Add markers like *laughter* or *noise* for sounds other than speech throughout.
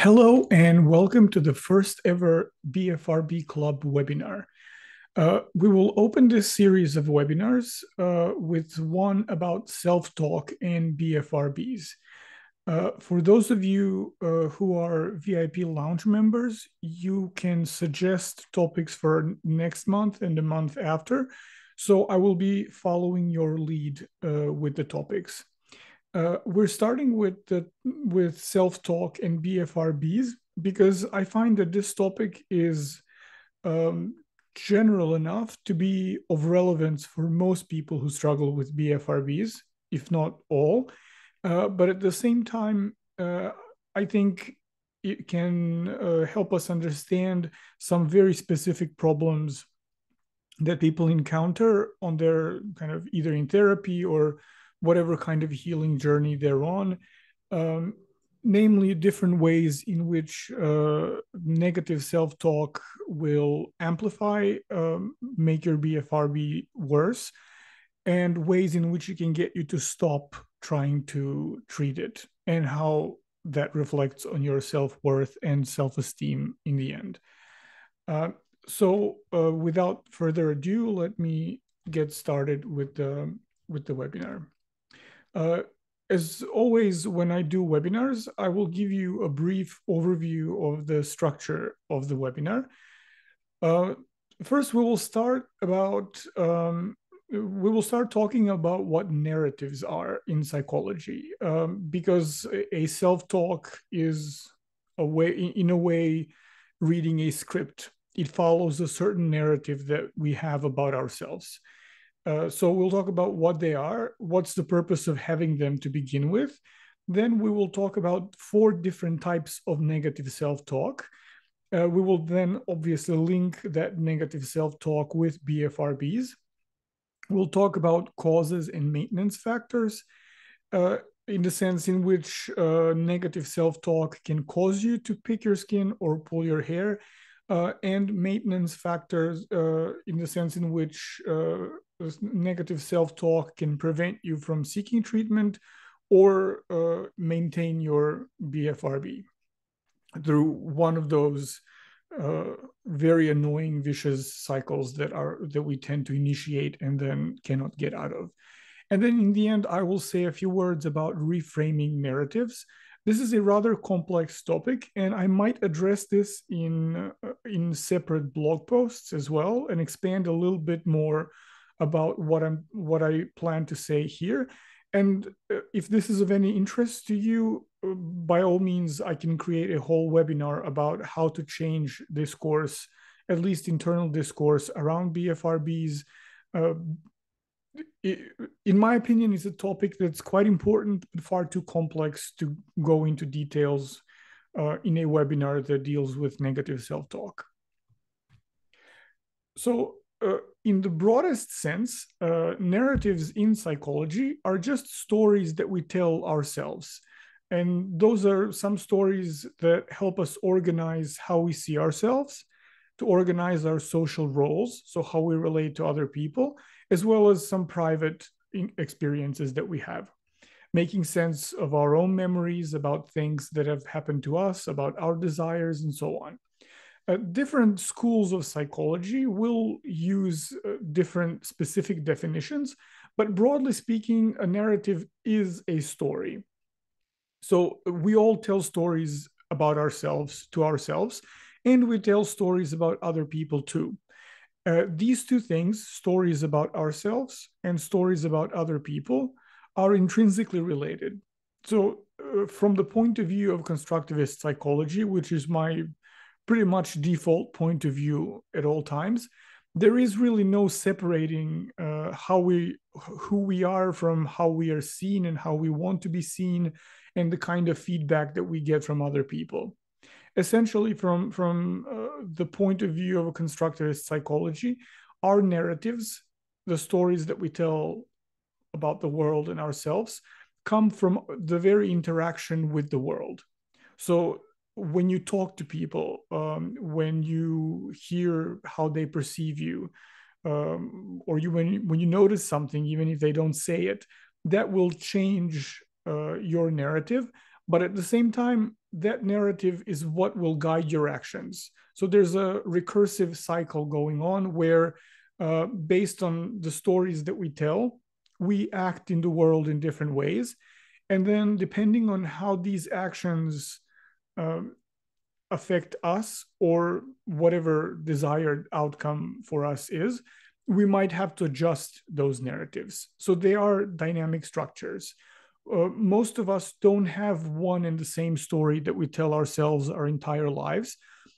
Hello and welcome to the first ever BFRB Club webinar. Uh, we will open this series of webinars uh, with one about self-talk and BFRBs. Uh, for those of you uh, who are VIP lounge members, you can suggest topics for next month and the month after. So I will be following your lead uh, with the topics. Uh, we're starting with the with self-talk and BFRBs because I find that this topic is um, general enough to be of relevance for most people who struggle with BFRBs, if not all. Uh, but at the same time, uh, I think it can uh, help us understand some very specific problems that people encounter on their kind of either in therapy or whatever kind of healing journey they're on, um, namely different ways in which uh, negative self-talk will amplify, um, make your BFRB worse, and ways in which it can get you to stop trying to treat it, and how that reflects on your self-worth and self-esteem in the end. Uh, so, uh, without further ado, let me get started with the with the webinar. Uh, as always, when I do webinars, I will give you a brief overview of the structure of the webinar. Uh, first, we will start about um, we will start talking about what narratives are in psychology, um, because a self-talk is a way, in a way, reading a script. It follows a certain narrative that we have about ourselves. Uh, so we'll talk about what they are, what's the purpose of having them to begin with. Then we will talk about four different types of negative self-talk. Uh, we will then obviously link that negative self-talk with BFRBs. We'll talk about causes and maintenance factors uh, in the sense in which uh, negative self-talk can cause you to pick your skin or pull your hair, uh, and maintenance factors uh, in the sense in which uh, negative self-talk can prevent you from seeking treatment or uh, maintain your BFRB through one of those uh, very annoying vicious cycles that are that we tend to initiate and then cannot get out of. And then in the end, I will say a few words about reframing narratives. This is a rather complex topic, and I might address this in uh, in separate blog posts as well and expand a little bit more about what I'm what I plan to say here. And uh, if this is of any interest to you, uh, by all means, I can create a whole webinar about how to change discourse, at least internal discourse around BFRBs. Uh, it, in my opinion, it's a topic that's quite important, but far too complex to go into details uh, in a webinar that deals with negative self-talk. So uh, in the broadest sense, uh, narratives in psychology are just stories that we tell ourselves. And those are some stories that help us organize how we see ourselves, to organize our social roles, so how we relate to other people, as well as some private experiences that we have. Making sense of our own memories about things that have happened to us, about our desires, and so on uh, different schools of psychology will use uh, different specific definitions, but broadly speaking, a narrative is a story. So we all tell stories about ourselves to ourselves, and we tell stories about other people too. Uh, these two things, stories about ourselves and stories about other people, are intrinsically related. So, uh, from the point of view of constructivist psychology, which is my pretty much default point of view at all times. There is really no separating uh, how we who we are from how we are seen and how we want to be seen and the kind of feedback that we get from other people. Essentially from from uh, the point of view of a constructivist psychology our narratives the stories that we tell about the world and ourselves come from the very interaction with the world. So when you talk to people, um, when you hear how they perceive you, um, or you when when you notice something, even if they don't say it, that will change uh, your narrative. but at the same time, that narrative is what will guide your actions. So there's a recursive cycle going on where, uh, based on the stories that we tell, we act in the world in different ways. And then, depending on how these actions um, affect us or whatever desired outcome for us is, we might have to adjust those narratives. So they are dynamic structures. Uh, most of us don't have one and the same story that we tell ourselves our entire lives.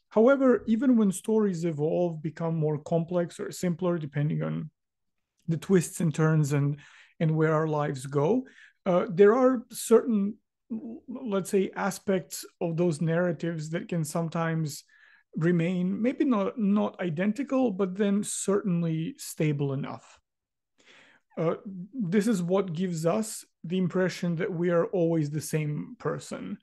However, even when stories evolve, become more complex or simpler, depending on the twists and turns and, and where our lives go, uh, there are certain let's say aspects of those narratives that can sometimes remain maybe not not identical but then certainly stable enough. Uh, this is what gives us the impression that we are always the same person.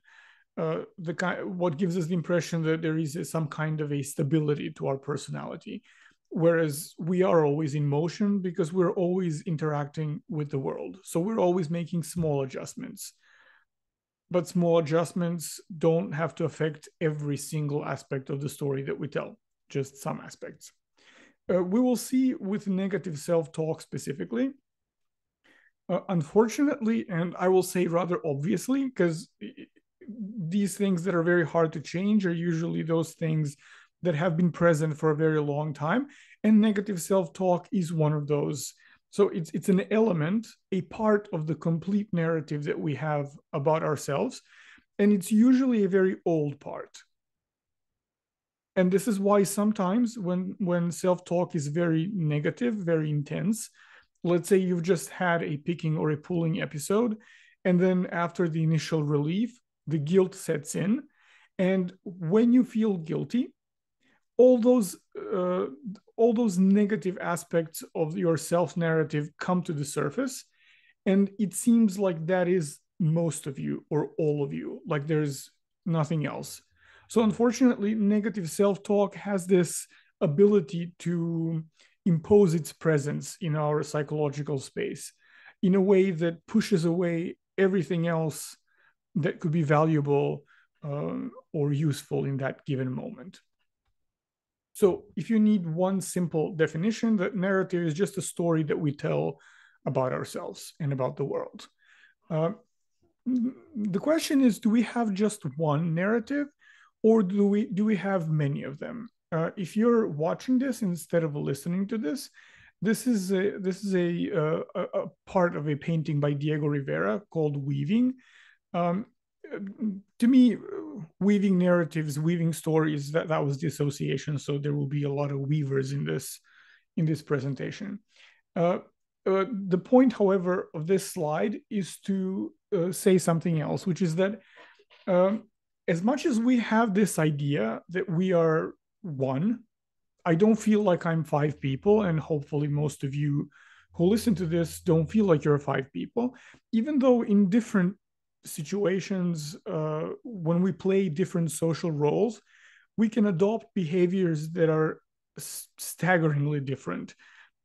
Uh, the kind what gives us the impression that there is some kind of a stability to our personality. Whereas we are always in motion because we're always interacting with the world. So we're always making small adjustments but small adjustments don't have to affect every single aspect of the story that we tell, just some aspects. Uh, we will see with negative self talk specifically. Uh, unfortunately, and I will say rather obviously, because these things that are very hard to change are usually those things that have been present for a very long time. And negative self talk is one of those so it's it's an element, a part of the complete narrative that we have about ourselves, and it's usually a very old part. And this is why sometimes when when self-talk is very negative, very intense, let's say you've just had a picking or a pulling episode, and then after the initial relief, the guilt sets in. And when you feel guilty, all those uh, all those negative aspects of your self narrative come to the surface and it seems like that is most of you or all of you like there's nothing else. So unfortunately negative self talk has this ability to impose its presence in our psychological space in a way that pushes away everything else that could be valuable uh, or useful in that given moment so if you need one simple definition, the narrative is just a story that we tell about ourselves and about the world. Uh, the question is, do we have just one narrative or do we, do we have many of them? Uh, if you're watching this instead of listening to this, this is a, this is a, uh, a, a part of a painting by Diego Rivera called Weaving. Um, to me, weaving narratives, weaving stories, that, that was the association. So there will be a lot of weavers in this in this presentation. Uh, uh, the point, however, of this slide is to uh, say something else, which is that um, as much as we have this idea that we are one, I don't feel like I'm five people, and hopefully most of you who listen to this don't feel like you're five people, even though in different situations uh, when we play different social roles we can adopt behaviors that are staggeringly different.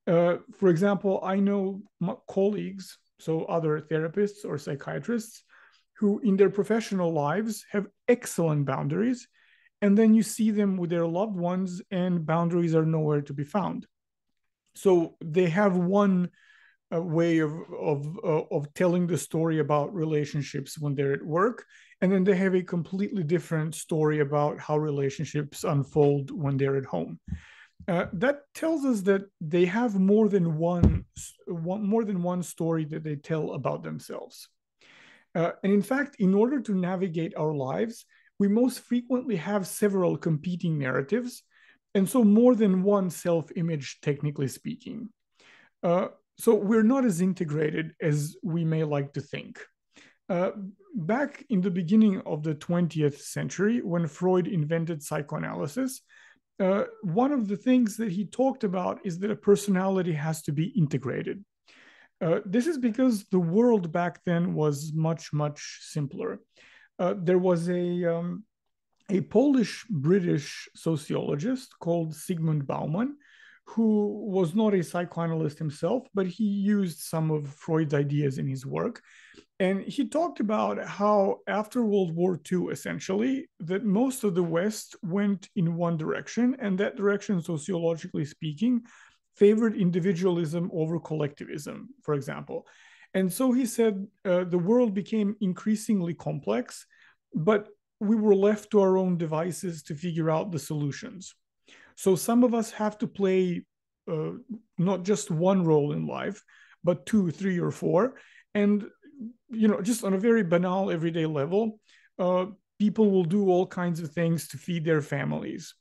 Uh, for example i know colleagues so other therapists or psychiatrists who in their professional lives have excellent boundaries and then you see them with their loved ones and boundaries are nowhere to be found. So they have one a way of of uh, of telling the story about relationships when they're at work. And then they have a completely different story about how relationships unfold when they're at home. Uh, that tells us that they have more than one, one more than one story that they tell about themselves. Uh, and in fact in order to navigate our lives we most frequently have several competing narratives and so more than one self-image technically speaking. Uh, so we're not as integrated as we may like to think. Uh, back in the beginning of the 20th century, when Freud invented psychoanalysis, uh, one of the things that he talked about is that a personality has to be integrated. Uh, this is because the world back then was much, much simpler. Uh, there was a, um, a Polish British sociologist called Zygmunt Bauman who was not a psychoanalyst himself, but he used some of Freud's ideas in his work. And he talked about how after World War II, essentially, that most of the West went in one direction, and that direction, sociologically speaking, favored individualism over collectivism, for example. And so he said uh, the world became increasingly complex, but we were left to our own devices to figure out the solutions. So some of us have to play uh, not just one role in life, but two, three, or four. And, you know, just on a very banal everyday level, uh, people will do all kinds of things to feed their families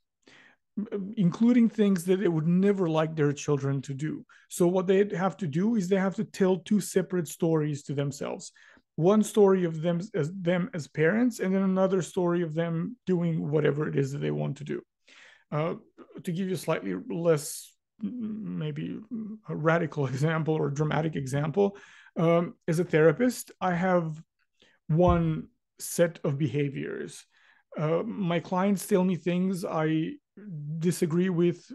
including things that they would never like their children to do. So what they have to do is they have to tell two separate stories to themselves. One story of them as them as parents, and then another story of them doing whatever it is that they want to do. Uh, to give you slightly less, maybe a radical *laughs* example or dramatic example, um, as a therapist, I have one set of behaviors. Uh, my clients tell me things I disagree with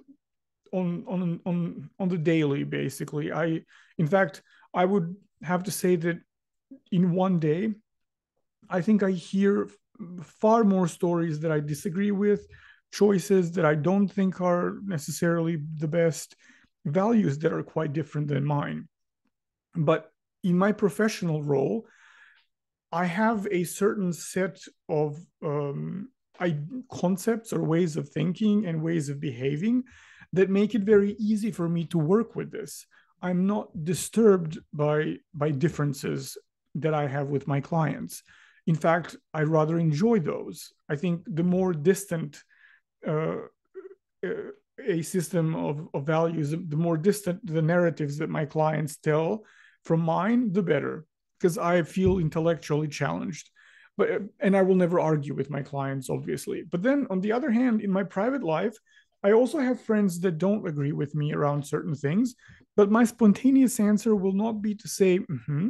on on on on the daily basically i in fact i would have to say that in one day i think i hear far more stories that i disagree with choices that i don't think are necessarily the best values that are quite different than mine but in my professional role i have a certain set of um, I, concepts or ways of thinking and ways of behaving that make it very easy for me to work with this. I'm not disturbed by by differences that I have with my clients. In fact, I rather enjoy those. I think the more distant a system of, of values, the more distant the narratives that my clients tell from mine, the better, because I feel intellectually challenged. But and i will never argue with my clients obviously. But then on the other hand in my private life i also have friends that don't agree with me around certain things but my spontaneous answer will not be to say mm-hmm,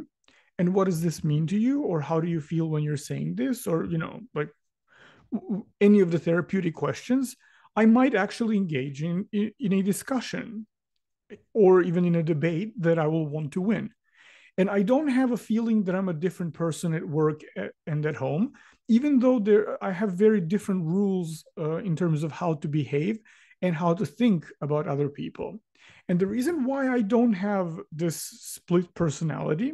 and what does this mean to you? Or how do you feel when you're saying this? Or you know like any of the therapeutic questions i might actually engage in in a discussion or even in a debate that i will want to win. And i don't have a feeling that i'm a different person at work and at home even though there i have very different rules uh, in terms of how to behave and how to think about other people. And the reason why i don't have this split personality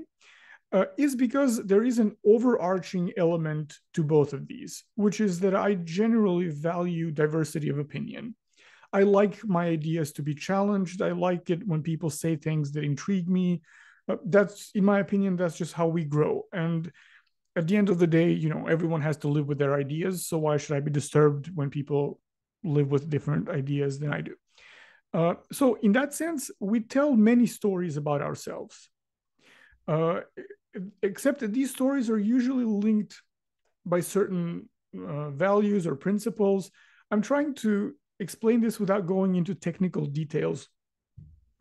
uh, is because there is an overarching element to both of these which is that i generally value diversity of opinion. I like my ideas to be challenged. I like it when people say things that intrigue me. That's in my opinion that's just how we grow. And at the end of the day you know everyone has to live with their ideas. So why should i be disturbed when people live with different ideas than i do? Uh, so in that sense we tell many stories about ourselves. Uh, except that these stories are usually linked by certain uh, values or principles i'm trying to explain this without going into technical details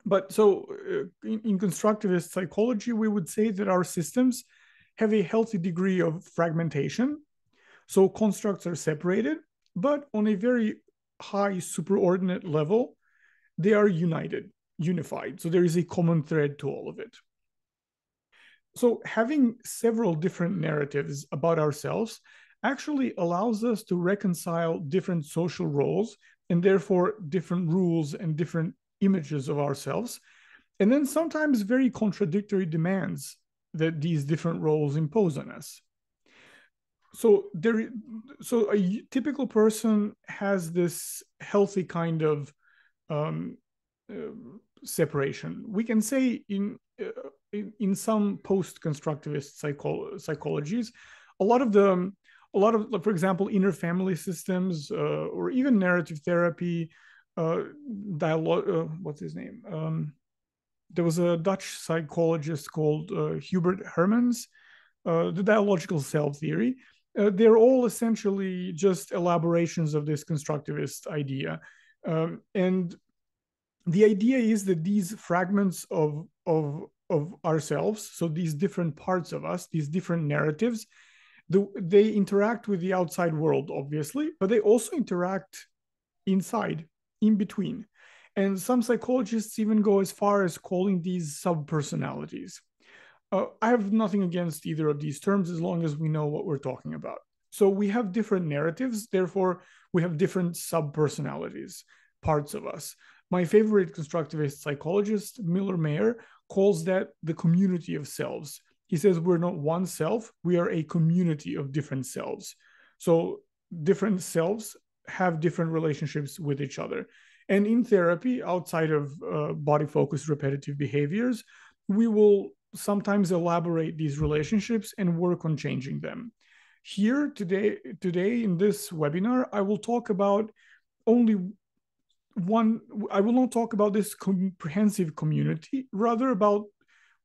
but so uh, in, in, constructivist psychology, we would say that our systems have a healthy degree of fragmentation. So constructs are separated, but on a very high superordinate level, they are united, unified. So there is a common thread to all of it. So having several different narratives about ourselves actually allows us to reconcile different social roles and therefore different rules and different images of ourselves, and then sometimes very contradictory demands that these different roles impose on us. So there, so a typical person has this healthy kind of um, uh, separation. We can say in in, in, some post-constructivist psycho- psychologies, a lot of the a lot of, for example, inner family systems uh, or even narrative therapy uh, dialogue. Uh, what's his name? Um, there was a Dutch psychologist called uh, Hubert Hermans. Uh, the dialogical self theory. Uh, they're all essentially just elaborations of this constructivist idea, um, and the idea is that these fragments of of of ourselves, so these different parts of us, these different narratives, the, they interact with the outside world, obviously, but they also interact inside in between. And some psychologists even go as far as calling these subpersonalities. Uh, I have nothing against either of these terms as long as we know what we're talking about. So we have different narratives, therefore, we have different sub personalities, parts of us. My favorite constructivist psychologist, Miller Mair, calls that the community of selves. He says we're not one self, we are a community of different selves. So different selves have different relationships with each other. And in therapy, outside of uh, body focused repetitive behaviors, we will sometimes elaborate these relationships and work on changing them. Here today, today in this webinar, I will talk about only one. I will not talk about this comprehensive community, rather about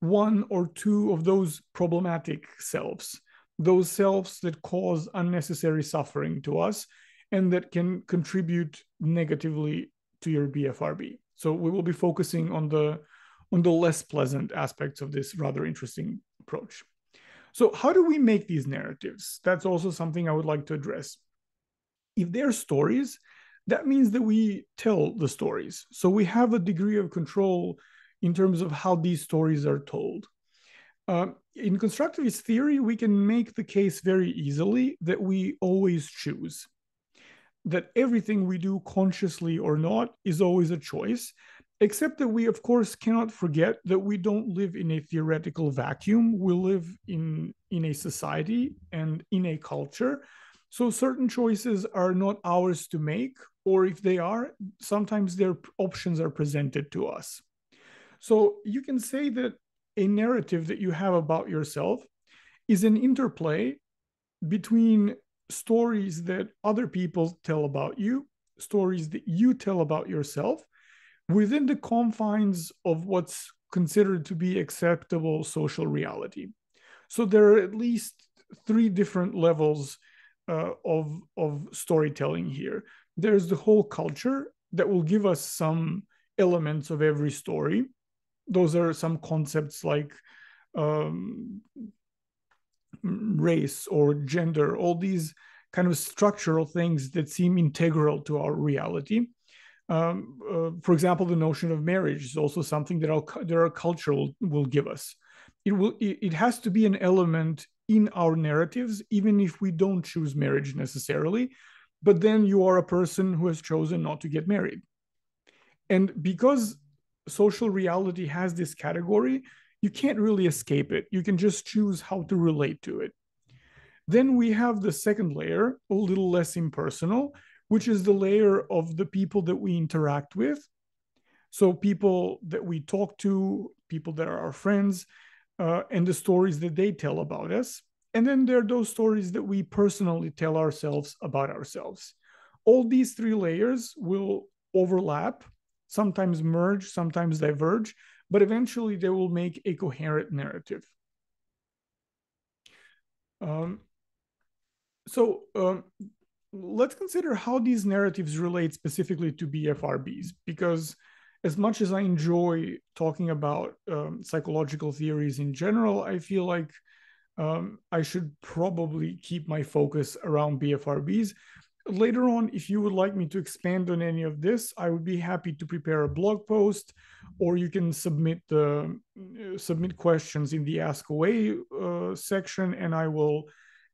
one or two of those problematic selves, those selves that cause unnecessary suffering to us and that can contribute negatively to your BFRB. So we will be focusing on the on the less pleasant aspects of this rather interesting approach. So how do we make these narratives? That's also something I would like to address. If they're stories, that means that we tell the stories. So we have a degree of control in terms of how these stories are told. Uh, in constructivist theory, we can make the case very easily that we always choose that everything we do consciously or not is always a choice except that we of course cannot forget that we don't live in a theoretical vacuum we live in in a society and in a culture so certain choices are not ours to make or if they are sometimes their options are presented to us so you can say that a narrative that you have about yourself is an interplay between stories that other people tell about you, stories that you tell about yourself within the confines of what's considered to be acceptable social reality. So there are at least three different levels uh, of, of storytelling here. There's the whole culture that will give us some elements of every story. Those are some concepts like um, race or gender, all these kind of structural things that seem integral to our reality. Um, uh, for example, the notion of marriage is also something that our, that our culture will, will give us. It will it, it has to be an element in our narratives, even if we don't choose marriage necessarily. But then you are a person who has chosen not to get married. And because social reality has this category, you can't really escape it. You can just choose how to relate to it. Then we have the second layer, a little less impersonal, which is the layer of the people that we interact with. So, people that we talk to, people that are our friends, uh, and the stories that they tell about us. And then there are those stories that we personally tell ourselves about ourselves. All these three layers will overlap, sometimes merge, sometimes diverge, but eventually they will make a coherent narrative. Um, so um, let's consider how these narratives relate specifically to BFRBs, because as much as I enjoy talking about um, psychological theories in general, I feel like um, I should probably keep my focus around BFRBs later on, if you would like me to expand on any of this, I would be happy to prepare a blog post, or you can submit uh, submit questions in the Ask Away uh, section, and I will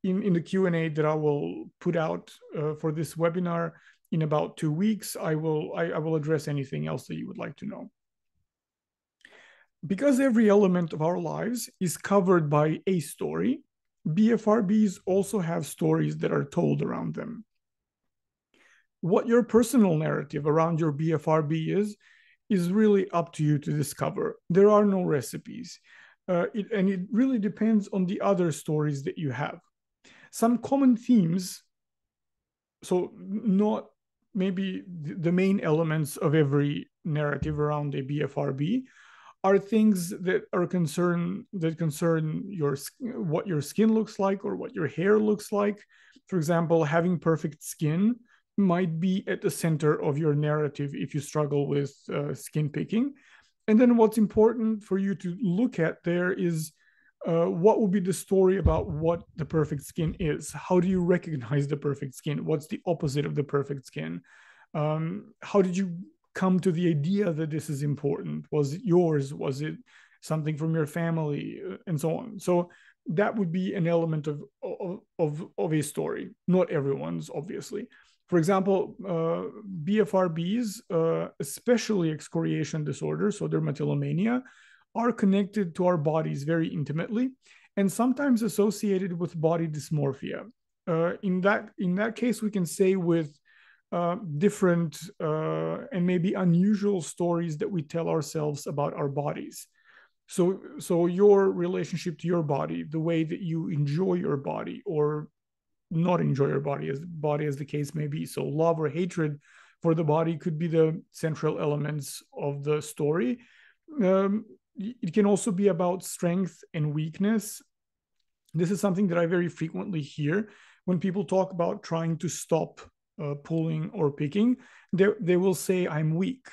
in in the Q and A that I will put out uh, for this webinar in about two weeks. I will I, I will address anything else that you would like to know. Because every element of our lives is covered by a story, BFRBs also have stories that are told around them what your personal narrative around your BFRB is, is really up to you to discover. There are no recipes. Uh, it, and it really depends on the other stories that you have. Some common themes, so not maybe the main elements of every narrative around a BFRB, are things that are concern that concern your what your skin looks like or what your hair looks like. For example, having perfect skin might be at the center of your narrative if you struggle with uh, skin picking. And then what's important for you to look at there is uh, what would be the story about what the perfect skin is? How do you recognize the perfect skin? What's the opposite of the perfect skin? Um, how did you come to the idea that this is important? Was it yours? Was it something from your family, uh, and so on. So that would be an element of of of, a story. Not everyone's, obviously. For example, uh, BFRBs, uh, especially excoriation disorders, so dermatillomania, are connected to our bodies very intimately and sometimes associated with body dysmorphia. Uh, in that in that case, we can say with uh, different uh, and maybe unusual stories that we tell ourselves about our bodies. So, so your relationship to your body, the way that you enjoy your body or not enjoy your body, as body as the case may be. So, love or hatred for the body could be the central elements of the story. Um, it can also be about strength and weakness. This is something that I very frequently hear when people talk about trying to stop uh, pulling or picking. They, they will say, I'm weak,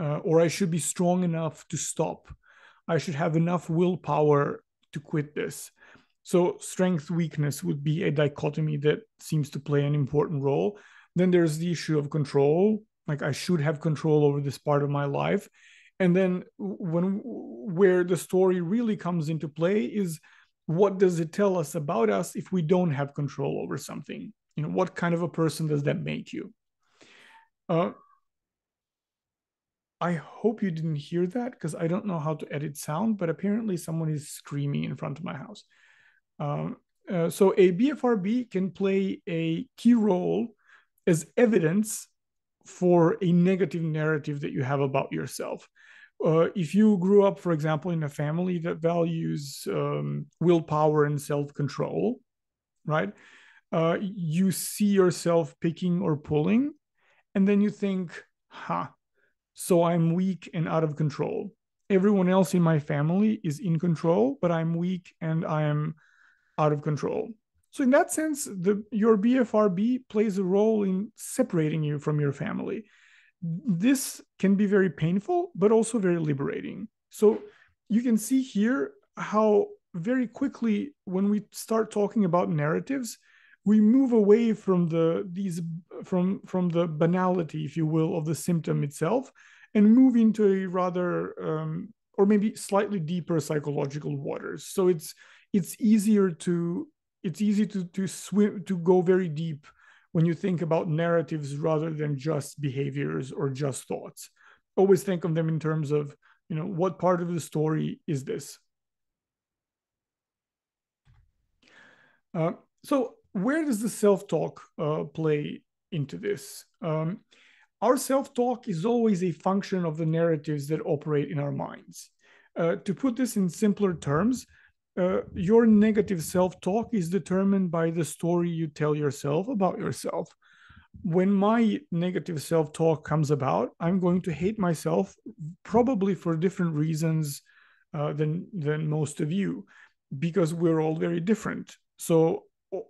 uh, or I should be strong enough to stop. I should have enough willpower to quit this. So, strength weakness would be a dichotomy that seems to play an important role. Then there's the issue of control, like I should have control over this part of my life and then when where the story really comes into play is what does it tell us about us if we don't have control over something you know what kind of a person does that make you uh, i hope you didn't hear that because i don't know how to edit sound but apparently someone is screaming in front of my house um, uh, so a bfrb can play a key role as evidence for a negative narrative that you have about yourself. Uh, if you grew up, for example, in a family that values um, willpower and self control, right? Uh, you see yourself picking or pulling, and then you think, huh, so I'm weak and out of control. Everyone else in my family is in control, but I'm weak and I am out of control. So in that sense, the your BFRB plays a role in separating you from your family. This can be very painful, but also very liberating. So you can see here how very quickly when we start talking about narratives, we move away from the these from from the banality, if you will, of the symptom itself, and move into a rather um, or maybe slightly deeper psychological waters. So it's it's easier to it's easy to to swim to go very deep when you think about narratives rather than just behaviors or just thoughts always think of them in terms of you know what part of the story is this uh, so where does the self-talk uh, play into this um, our self-talk is always a function of the narratives that operate in our minds uh, to put this in simpler terms uh, your negative self talk is determined by the story you tell yourself about yourself. When my negative self talk comes about, I'm going to hate myself probably for different reasons uh, than than most of you, because we're all very different. So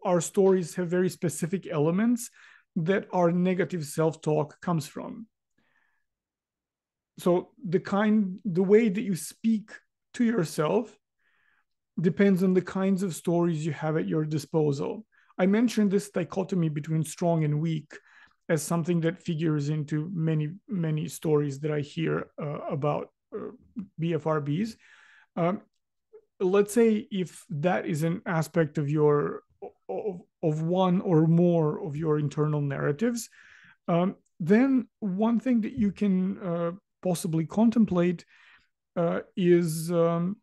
our stories have very specific elements that our negative self talk comes from. So the kind, the way that you speak to yourself depends on the kinds of stories you have at your disposal. I mentioned this dichotomy between strong and weak as something that figures into many, many stories that I hear uh, about uh, BFRBs. Um, let's say if that is an aspect of your of, of one or more of your internal narratives, um, then one thing that you can uh, possibly contemplate uh, is um,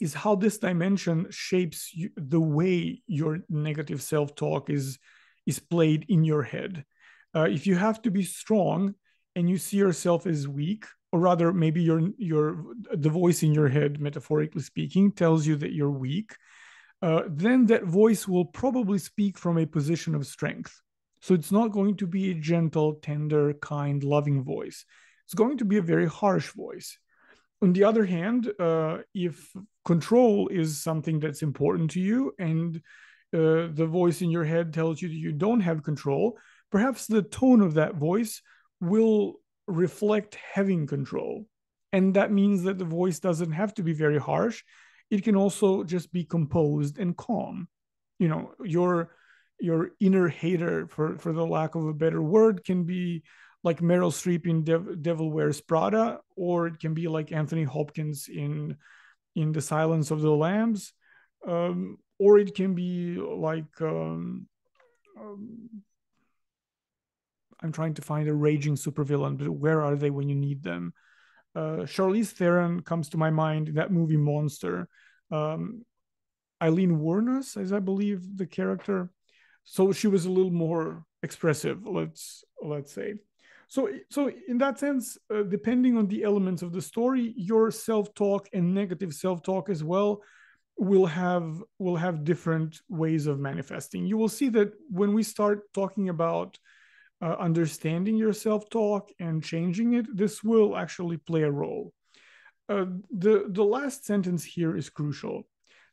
is how this dimension shapes you, the way your negative self-talk is is played in your head. Uh, if you have to be strong and you see yourself as weak or rather maybe your your the voice in your head metaphorically speaking tells you that you're weak uh, then that voice will probably speak from a position of strength so it's not going to be a gentle tender kind loving voice it's going to be a very harsh voice on the other hand, uh, if control is something that's important to you and uh, the voice in your head tells you that you don't have control, perhaps the tone of that voice will reflect having control. And that means that the voice doesn't have to be very harsh. It can also just be composed and calm. You know, your your inner hater, for, for the lack of a better word, can be like Meryl Streep in Dev- Devil Wears Prada, or it can be like Anthony Hopkins in in The Silence of the Lambs, um, or it can be like um, um, I'm trying to find a raging supervillain, but where are they when you need them? Uh, Charlize Theron comes to my mind in that movie Monster. Um, Aileen Wuornos, as I believe the character. So she was a little more expressive. Let's let's say. So so in that sense, uh, depending on the elements of the story, your self talk and negative self talk as well will have will have different ways of manifesting. You will see that when we start talking about uh, understanding your self talk and changing it, this will actually play a role. Uh, the the last sentence here is crucial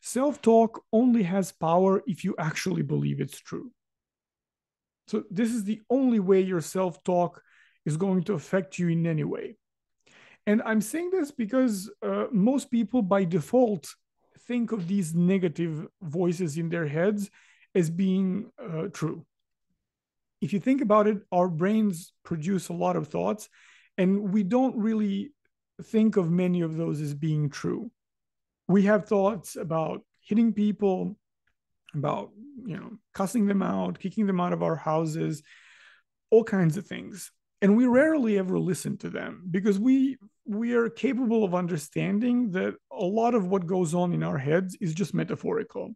Self talk only has power if you actually believe it's true. So, this is the only way your self talk is going to affect you in any way. And I'm saying this because uh, most people by default think of these negative voices in their heads as being uh, true. If you think about it, our brains produce a lot of thoughts, and we don't really think of many of those as being true we have thoughts about hitting people, about you know cussing them out, kicking them out of our houses, all kinds of things. And we rarely ever listen to them because we we are capable of understanding that a lot of what goes on in our heads is just metaphorical.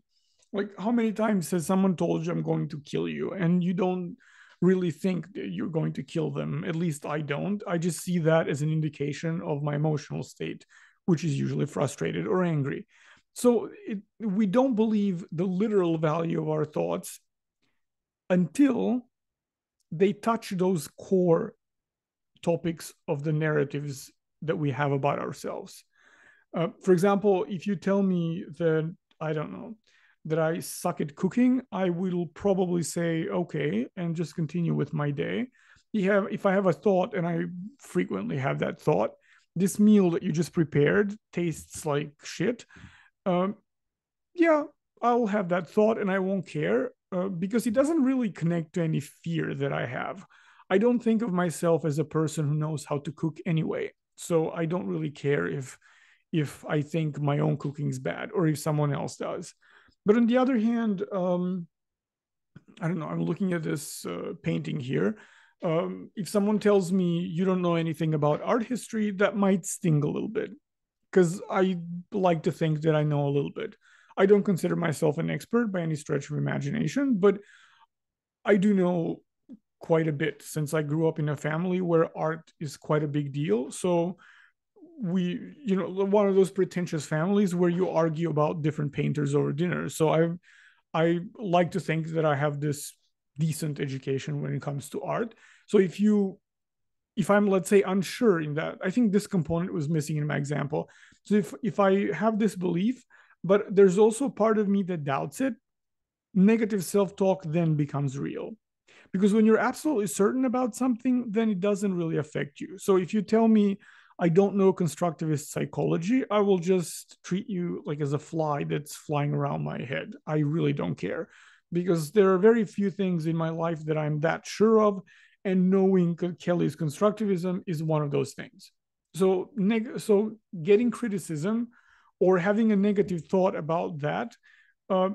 Like how many times has someone told you I'm going to kill you and you don't really think you're going to kill them. At least I don't. I just see that as an indication of my emotional state which is usually frustrated or angry. So it, we don't believe the literal value of our thoughts until they touch those core topics of the narratives that we have about ourselves. Uh, for example, if you tell me that, I don't know, that I suck at cooking, I will probably say, okay, and just continue with my day. You have, if I have a thought, and I frequently have that thought, this meal that you just prepared tastes like shit um, yeah i'll have that thought and i won't care uh, because it doesn't really connect to any fear that i have i don't think of myself as a person who knows how to cook anyway so i don't really care if if i think my own cooking is bad or if someone else does but on the other hand um, i don't know i'm looking at this uh, painting here um, if someone tells me you don't know anything about art history, that might sting a little bit because I like to think that I know a little bit. I don't consider myself an expert by any stretch of imagination, but I do know quite a bit since I grew up in a family where art is quite a big deal. So we, you know, one of those pretentious families where you argue about different painters over dinner. So I I like to think that I have this decent education when it comes to art. So if you if I'm let's say unsure in that, I think this component was missing in my example. So if if I have this belief, but there's also part of me that doubts it, negative self-talk then becomes real. Because when you're absolutely certain about something, then it doesn't really affect you. So if you tell me I don't know constructivist psychology, I will just treat you like as a fly that's flying around my head. I really don't care because there are very few things in my life that I'm that sure of. And knowing Kelly's constructivism is one of those things. So, neg- so getting criticism or having a negative thought about that, uh,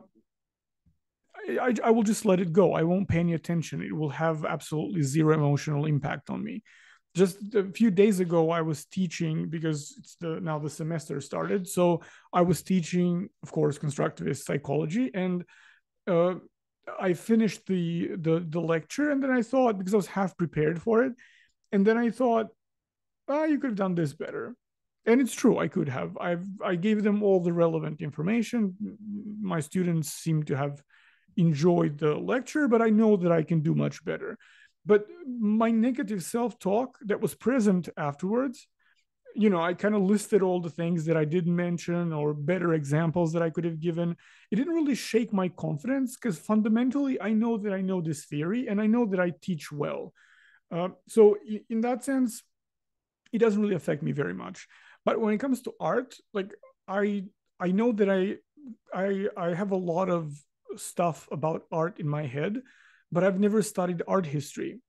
I, I will just let it go. I won't pay any attention. It will have absolutely zero emotional impact on me. Just a few days ago, I was teaching because it's the now the semester started. So I was teaching, of course, constructivist psychology, and uh, I finished the, the the lecture, and then I thought because I was half prepared for it, and then I thought, ah, you could have done this better. And it's true, I could have. I've I gave them all the relevant information. My students seem to have enjoyed the lecture, but I know that I can do much better. But my negative self-talk that was present afterwards you know, I kind of listed all the things that I didn't mention or better examples that I could have given. It didn't really shake my confidence because fundamentally, I know that I know this theory and I know that I teach well. Uh, so, in that sense, it doesn't really affect me very much. But when it comes to art, like I, I know that I, I, I have a lot of stuff about art in my head, but I've never studied art history.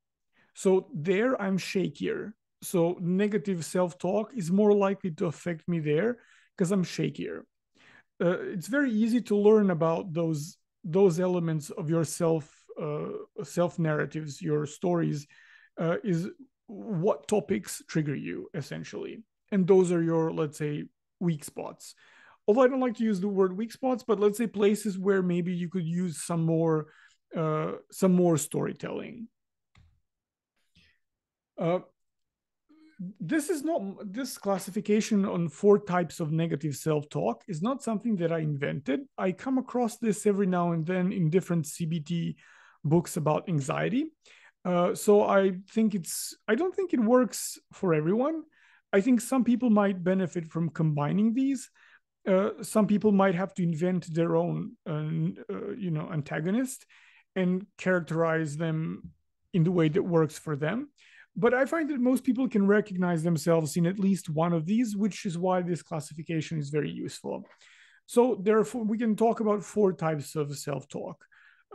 So there I'm shakier. So negative self talk is more likely to affect me there because I'm shakier. Uh, it's very easy to learn about those those elements of your self uh, self narratives, your stories, uh, is what topics trigger you essentially, and those are your let's say weak spots. Although I don't like to use the word weak spots, but let's say places where maybe you could use some more uh, some more storytelling. Uh, this is not this classification on four types of negative self-talk is not something that I invented. I come across this every now and then in different CBT books about anxiety. Uh, so I think it's I don't think it works for everyone. I think some people might benefit from combining these. Uh, some people might have to invent their own, uh, uh you know, antagonist and characterize them in the way that works for them. But I find that most people can recognize themselves in at least one of these, which is why this classification is very useful. So therefore, we can talk about four types of self-talk.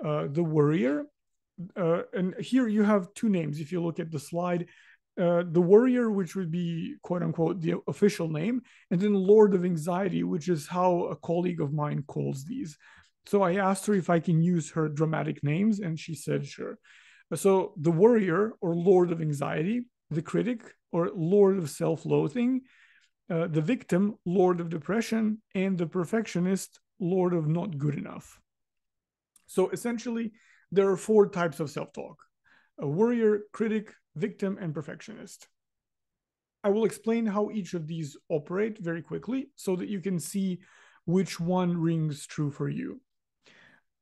Uh, the worrier, uh, and here you have two names. If you look at the slide, uh, the worrier, which would be quote unquote the official name, and then Lord of Anxiety, which is how a colleague of mine calls these. So I asked her if I can use her dramatic names, and she said sure. So the worrier or lord of anxiety, the critic or lord of self loathing, uh, the victim, lord of depression, and the perfectionist, lord of not good enough. So essentially, there are four types of self talk a worrier, critic, victim, and perfectionist. I will explain how each of these operate very quickly so that you can see which one rings true for you.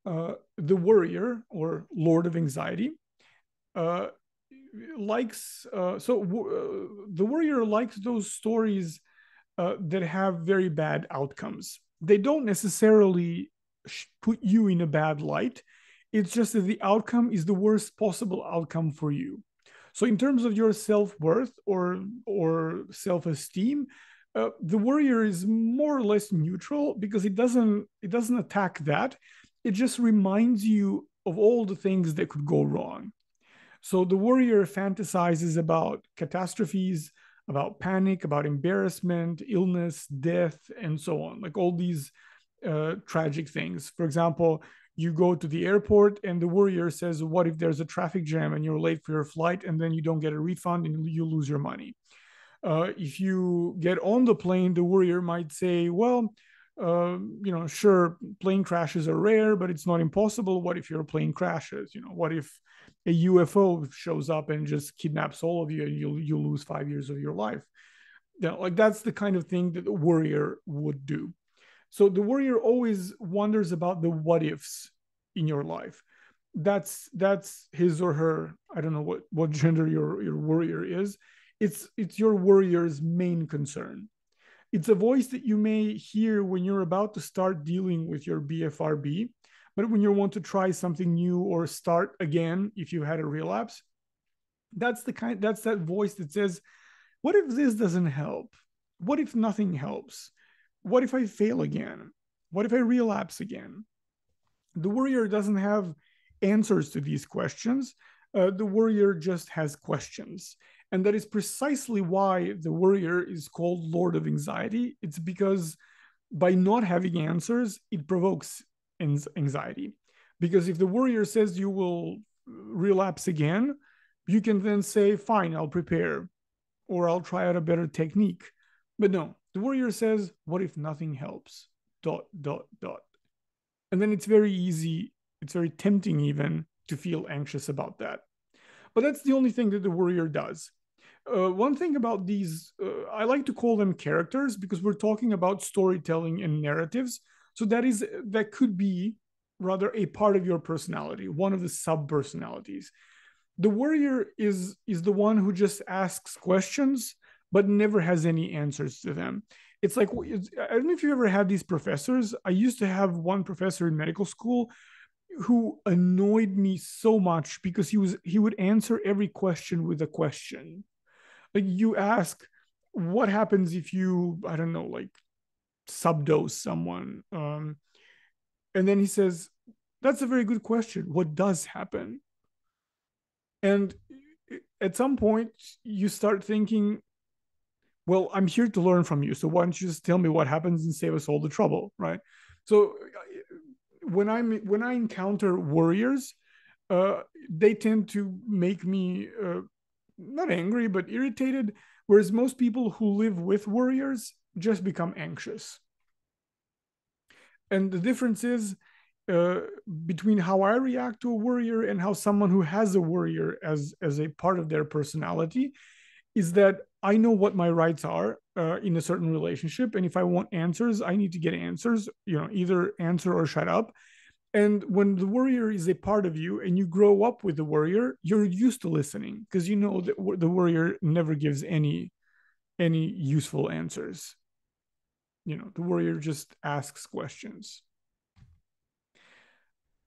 Uh, the worrier or lord of anxiety uh, likes uh, so uh, the worrier likes those stories that have very bad outcomes. They don't necessarily put you in a bad light. It's just that the outcome is the worst possible outcome for you. So, in terms of your self worth or or self esteem, uh, the worrier is more or less neutral because it doesn't it doesn't attack that. It just reminds you of all the things that could go wrong. So the worrier fantasizes about catastrophes, about panic, about embarrassment, illness, death, and so on, like all these uh, tragic things. For example, you go to the airport and the worrier says, What if there's a traffic jam and you're late for your flight and then you don't get a refund and you lose your money? Uh, if you get on the plane, the worrier might say, Well, uh, you know, sure, plane crashes are rare, but it's not impossible. What if your plane crashes? You know, what if a UFO shows up and just kidnaps all of you and you you lose five years of your life? You know, like that's the kind of thing that the worrier would do. So the worrier always wonders about the what ifs in your life. That's that's his or her. I don't know what what gender your your worrier is. It's it's your worrier's main concern it's a voice that you may hear when you're about to start dealing with your BFRB, but when you want to try something new or start again if you had a relapse, that's the kind that's that voice that says, "What if this doesn't help? What if nothing helps? What if I fail again? What if I relapse again?" The worrier doesn't have answers to these questions. Uh, the worrier just has questions and that is precisely why the worrier is called Lord of Anxiety. It's because by not having answers, it provokes anxiety. Because if the worrier says you will uh, relapse again, you can then say, fine, I'll prepare, or I'll try out a better technique. But no, the worrier says, what if nothing helps? Dot, dot, dot. And then it's very easy, it's very tempting even to feel anxious about that. But that's the only thing that the worrier does uh, one thing about these, uh, I like to call them characters because we're talking about storytelling and narratives. So that is that could be rather a part of your personality, one of the sub personalities. The worrier is is the one who just asks questions but never has any answers to them. It's like I don't know if you ever had these professors. I used to have one professor in medical school who annoyed me so much because he was he would answer every question with a question like you ask what happens if you i don't know like subdose someone? Um and then he says that's a very good question. What does happen? And at some point you start thinking well i'm here to learn from you. So why don't you just tell me what happens and save us all the trouble right? So when i'm when i encounter worriers uh, they tend to make me uh, not angry but irritated whereas most people who live with worriers just become anxious and the difference is uh, between how I react to a worrier and how someone who has a worrier as as a part of their personality is that I know what my rights are uh, in a certain relationship, and if I want answers, I need to get answers. You know, either answer or shut up. And when the worrier is a part of you, and you grow up with the worrier, you're used to listening because you know that the worrier never gives any any useful answers. You know, the worrier just asks questions.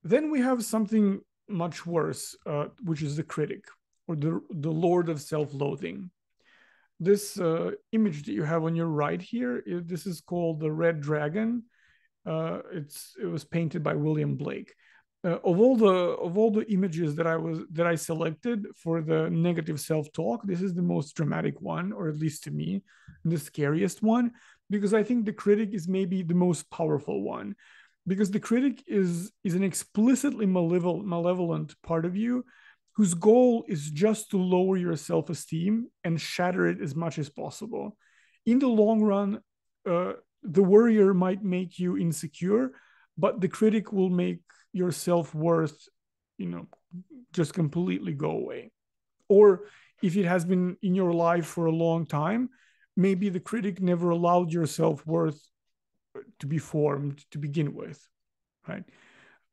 Then we have something much worse, uh, which is the critic or the, the lord of self-loathing. This uh, image that you have on your right here, this is called the Red Dragon. Uh, it's it was painted by William Blake. Uh, of all the of all the images that I was that I selected for the negative self-talk, this is the most dramatic one, or at least to me, the scariest one, because I think the critic is maybe the most powerful one because the critic is is an explicitly malevolent malevolent part of you whose goal is just to lower your self-esteem and shatter it as much as possible in the long run uh, the worrier might make you insecure but the critic will make your self-worth you know just completely go away or if it has been in your life for a long time maybe the critic never allowed your self-worth to be formed to begin with, right?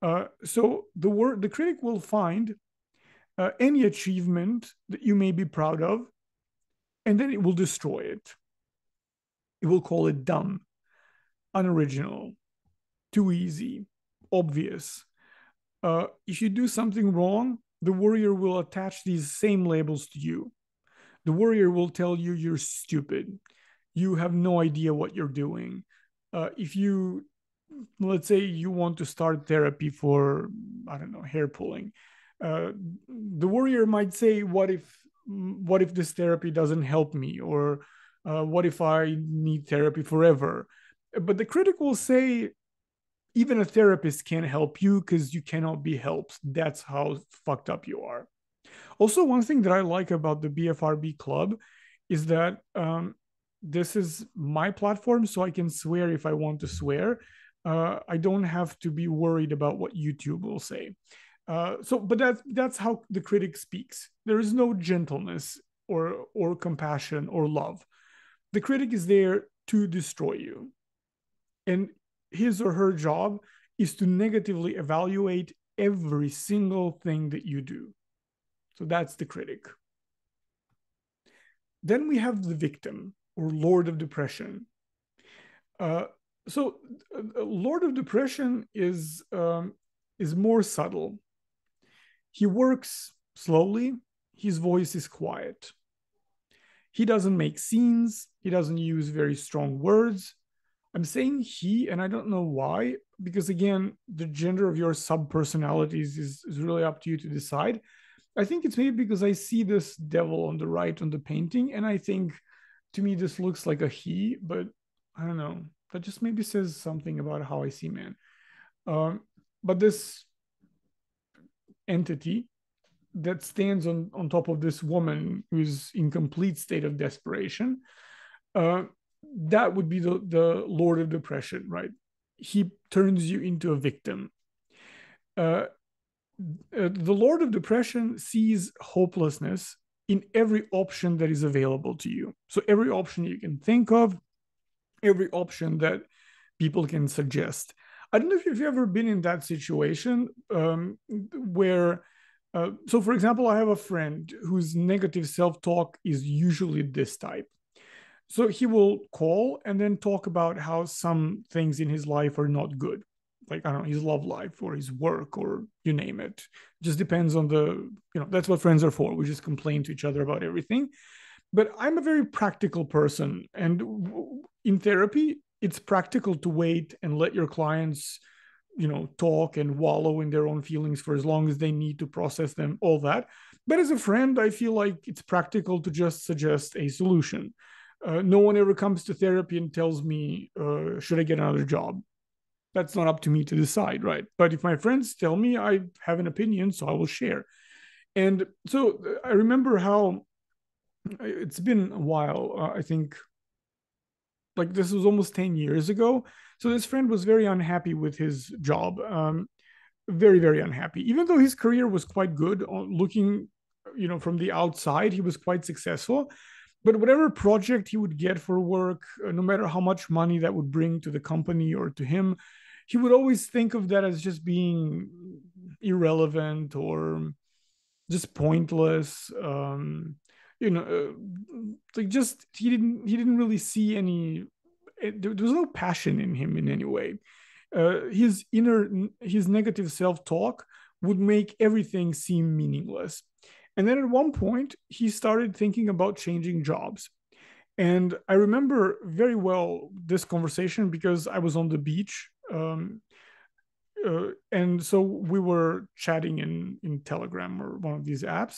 Uh, so the word the critic will find uh, any achievement that you may be proud of, and then it will destroy it. It will call it dumb, unoriginal, too easy, obvious. Uh, if you do something wrong, the worrier will attach these same labels to you. The worrier will tell you you're stupid. You have no idea what you're doing uh, if you let's say you want to start therapy for i don't know hair pulling uh, the worrier might say what if what if this therapy doesn't help me or uh, what if i need therapy forever but the critic will say even a therapist can't help you because you cannot be helped that's how fucked up you are also one thing that i like about the bfrb club is that um, this is my platform, so I can swear if I want to swear. Uh, I don't have to be worried about what YouTube will say. Uh, so, but that's that's how the critic speaks. There is no gentleness or or compassion or love. The critic is there to destroy you, and his or her job is to negatively evaluate every single thing that you do. So that's the critic. Then we have the victim or Lord of Depression. Uh, so, uh, Lord of Depression is um, is more subtle. He works slowly. His voice is quiet. He doesn't make scenes. He doesn't use very strong words. I'm saying he, and I don't know why, because again, the gender of your sub personalities is, is really up to you to decide. I think it's maybe because I see this devil on the right on the painting, and I think to me this looks like a he, but I don't know. That just maybe says something about how I see man. Um, but this entity that stands on, on top of this woman who's in complete state of desperation, uh, that would be the, the Lord of Depression, right? He turns you into a victim. Uh, uh, the Lord of Depression sees hopelessness in every option that is available to you. So every option you can think of, every option that people can suggest. I don't know if you've ever been in that situation um, where, uh, so for example, I have a friend whose negative self talk is usually this type. So he will call and then talk about how some things in his life are not good like I don't know his love life or his work or you name it. Just depends on the you know that's what friends are for. We just complain to each other about everything. But I'm a very practical person, and in therapy, it's practical to wait and let your clients you know talk and wallow in their own feelings for as long as they need to process them all that but as a friend i feel like it's practical to just suggest a solution uh, no one ever comes to therapy and tells me uh, should i get another job? That's not up to me to decide right? But if my friends tell me i have an opinion so i will share. And so uh, i remember how uh, it's been a while uh, i think like this was almost 10 years ago. So this friend was very unhappy with his job um, very very unhappy. Even though his career was quite good looking you know from the outside he was quite successful but whatever project he would get for work uh, no matter how much money that would bring to the company or to him he would always think of that as just being irrelevant or just pointless um, you know uh, like just he didn't he didn't really see any eh, there, was no passion in him in any way. Uh, his inner his negative self-talk would make everything seem meaningless and then at one point he started thinking about changing jobs. And i remember very well this conversation because i was on the beach um, uh, and so we were chatting in in telegram or one of these apps.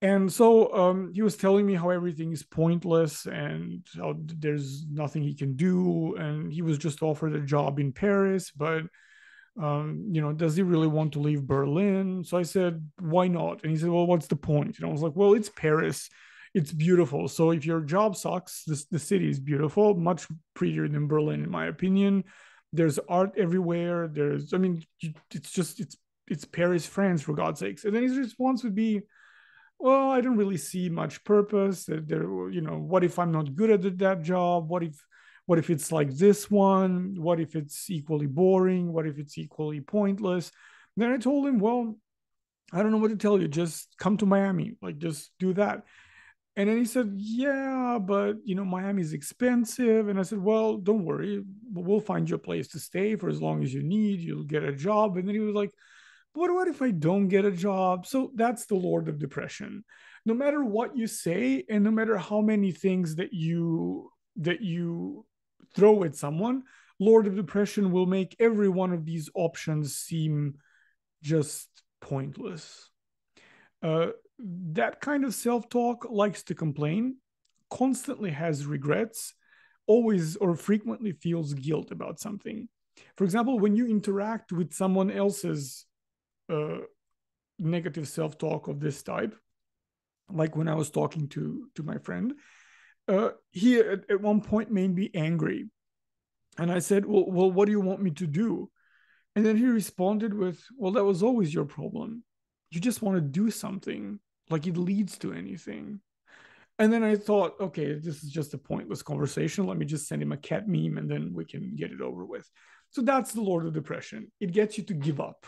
And so um, he was telling me how everything is pointless and how there's nothing he can do. And he was just offered a job in paris but um, you know does he really want to leave berlin? So i said why not? And he said well what's the point? and i was like well it's paris. It's beautiful. So if your job sucks this, the city is beautiful much prettier than berlin in my opinion. There's art everywhere. There's i mean it's just it's it's paris france for god's sakes. And then his response would be well, I don't really see much purpose. There, you know, what if I'm not good at that job? What if, what if it's like this one? What if it's equally boring? What if it's equally pointless? Then I told him, well, I don't know what to tell you. Just come to Miami. Like, just do that. And then he said, yeah, but you know, Miami is expensive. And I said, well, don't worry. We'll find you a place to stay for as long as you need. You'll get a job. And then he was like, what, what if I don't get a job? So that's the Lord of Depression. No matter what you say, and no matter how many things that you that you throw at someone, Lord of Depression will make every one of these options seem just pointless. Uh, that kind of self talk likes to complain, constantly has regrets, always or frequently feels guilt about something. For example, when you interact with someone else's uh, negative self-talk of this type like when i was talking to to my friend uh, he at, at one point made me angry. And i said well, well what do you want me to do? And then he responded with well that was always your problem. You just want to do something like it leads to anything. And then i thought okay this is just a pointless conversation. Let me just send him a cat meme and then we can get it over with. So that's the lord of depression. It gets you to give up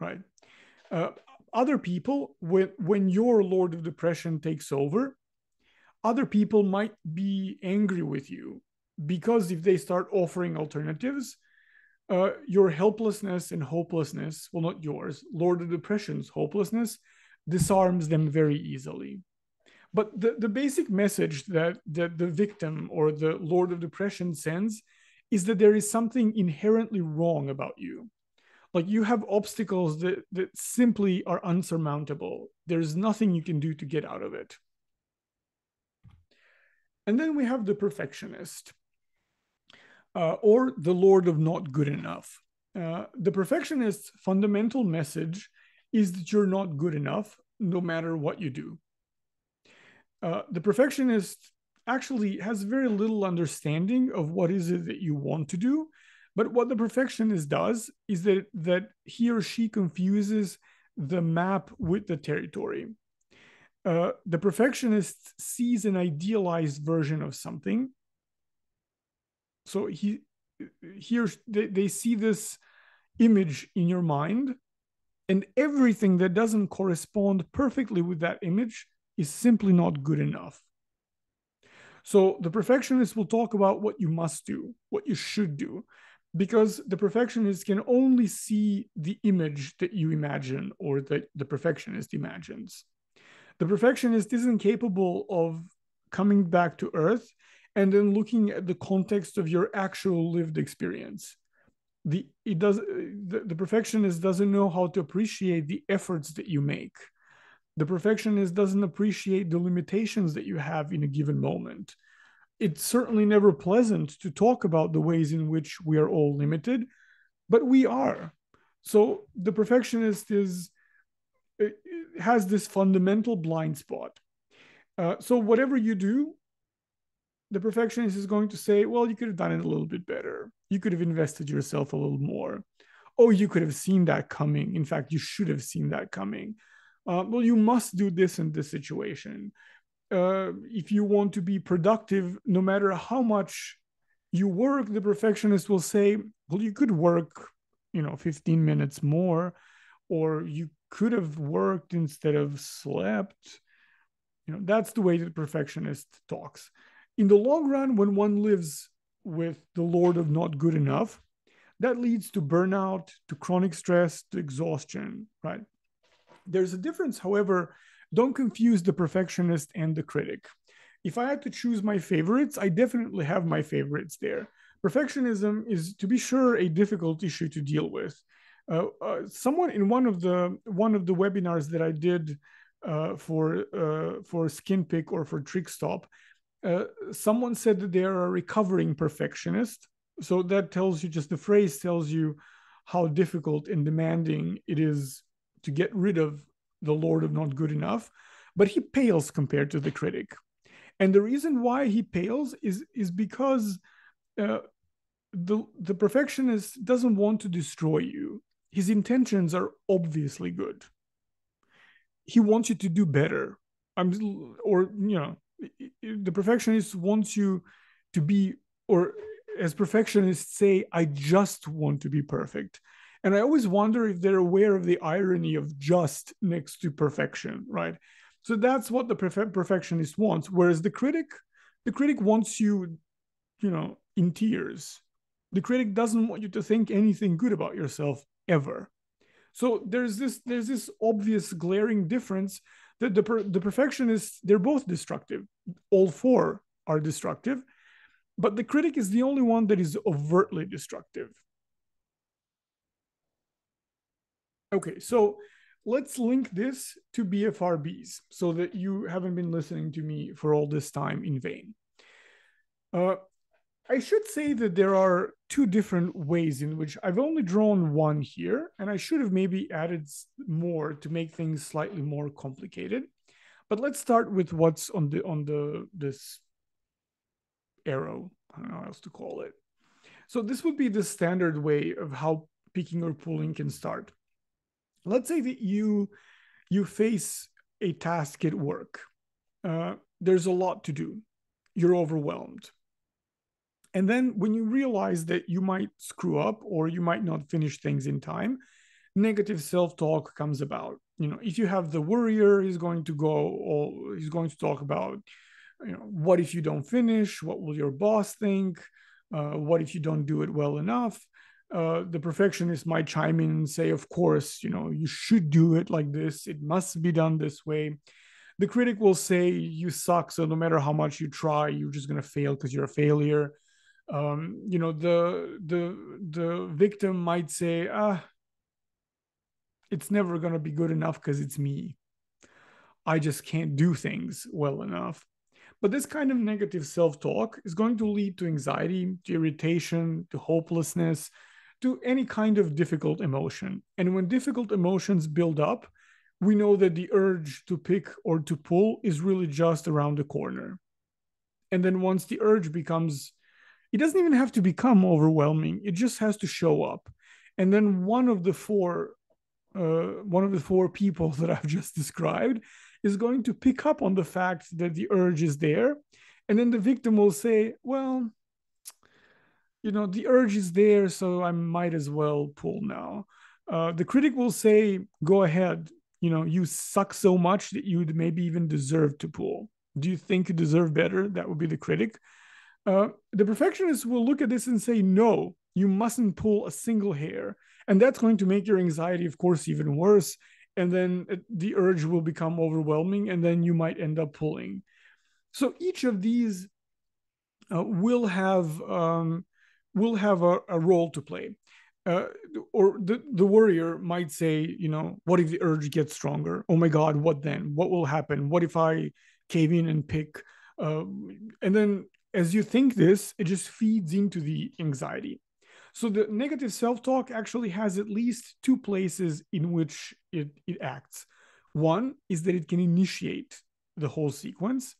right? Uh, other people, when when your Lord of Depression takes over, other people might be angry with you because if they start offering alternatives, uh, your helplessness and hopelessness, well, not yours, Lord of Depression's hopelessness, disarms them very easily. But the, the basic message that, that the victim or the Lord of Depression sends is that there is something inherently wrong about you. Like you have obstacles that, that simply are unsurmountable. There's nothing you can do to get out of it and then we have the perfectionist uh, or the lord of not good enough uh, the perfectionist's fundamental message is that you're not good enough no matter what you do uh, the perfectionist actually has very little understanding of what is it that you want to do but what the perfectionist does is that, that he or she confuses the map with the territory. Uh, the perfectionist sees an idealized version of something. So he here they, they see this image in your mind, and everything that doesn't correspond perfectly with that image is simply not good enough. So the perfectionist will talk about what you must do, what you should do because the perfectionist can only see the image that you imagine or that the perfectionist imagines. The perfectionist isn't capable of coming back to earth and then looking at the context of your actual lived experience. the it does the, the perfectionist doesn't know how to appreciate the efforts that you make. The perfectionist doesn't appreciate the limitations that you have in a given moment. It's certainly never pleasant to talk about the ways in which we are all limited but we are. So the perfectionist is has this fundamental blind spot. Uh, so whatever you do the perfectionist is going to say well you could have done it a little bit better. You could have invested yourself a little more. Oh you could have seen that coming. In fact you should have seen that coming. Uh, well you must do this in this situation. Uh, if you want to be productive no matter how much you work the perfectionist will say well you could work you know 15 minutes more or you could have worked instead of slept you know that's the way the perfectionist talks. In the long run when one lives with the lord of not good enough that leads to burnout to chronic stress to exhaustion right? There's a difference however don't confuse the perfectionist and the critic. If i had to choose my favorites i definitely have my favorites there. Perfectionism is to be sure a difficult issue to deal with uh, uh, someone in one of the one of the webinars that i did uh, for uh, for SkinPick or for TrichStop uh, someone said that they are a recovering perfectionist. So that tells you just the phrase tells you how difficult and demanding it is to get rid of the Lord of not good enough. But he pales compared to the critic. And the reason why he pales is, is because the, the perfectionist doesn't want to destroy you. His intentions are obviously good. He wants you to do better. I'm, or, you know, the perfectionist wants you to be or as perfectionists say i just want to be perfect and i always wonder if they're aware of the irony of just next to perfection right so that's what the perfe- perfectionist wants whereas the critic the critic wants you you know in tears the critic doesn't want you to think anything good about yourself ever so there's this there's this obvious glaring difference the, the, the perfectionists, they're both destructive. All four are destructive, but the critic is the only one that is overtly destructive. Okay, so let's link this to BFRBs so that you haven't been listening to me for all this time in vain. Uh, I should say that there are two different ways in which I've only drawn one here, and I should have maybe added more to make things slightly more complicated. But let's start with what's on the on the this arrow. I don't know how else to call it. So this would be the standard way of how picking or pulling can start. Let's say that you you face a task at work. Uh, there's a lot to do. You're overwhelmed and then when you realize that you might screw up or you might not finish things in time, negative self-talk comes about. You know, if you have the worrier, he's going to go or he's going to talk about, you know, what if you don't finish? What will your boss think? Uh, what if you don't do it well enough? Uh, the perfectionist might chime in and say, of course, you know, you should do it like this. It must be done this way. The critic will say, you suck. So no matter how much you try, you're just going to fail because you're a failure um, you know the the the victim might say ah it's never going to be good enough because it's me. I just can't do things well enough. But this kind of negative self-talk is going to lead to anxiety to irritation to hopelessness to any kind of difficult emotion. And when difficult emotions build up we know that the urge to pick or to pull is really just around the corner. And then once the urge becomes it doesn't even have to become overwhelming. It just has to show up. And then one of the four uh, one of the four people *laughs* that i've just described is going to pick up on the fact that the urge is there. And then the victim will say well you know the urge is there so i might as well pull now. Uh, the critic will say go ahead. You know you suck so much that you'd maybe even deserve to pull. Do you think you deserve better? That would be the critic uh, the perfectionist will look at this and say, no, you mustn't pull a single hair. And that's going to make your anxiety, of course, even worse. And then the urge will become overwhelming, and then you might end up pulling. So each of these uh, will have um, will have a, a, role to play. uh, or the, the worrier might say, you know, what if the urge gets stronger? Oh my God, what then? What will happen? What if I cave in and pick? Uh, and then as you think this, it just feeds into the anxiety. So the negative self-talk actually has at least two places in which it, it acts. One is that it can initiate the whole sequence.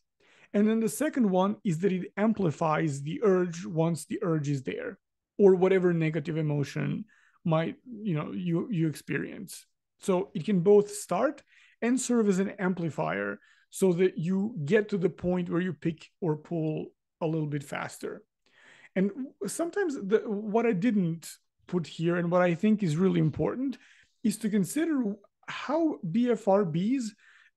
And then the second one is that it amplifies the urge once the urge is there or whatever negative emotion might you know you you experience so it can both start and serve as an amplifier so that you get to the point where you pick or pull a little bit faster. And sometimes the, what i didn't put here and what i think is really important is to consider how bfrbs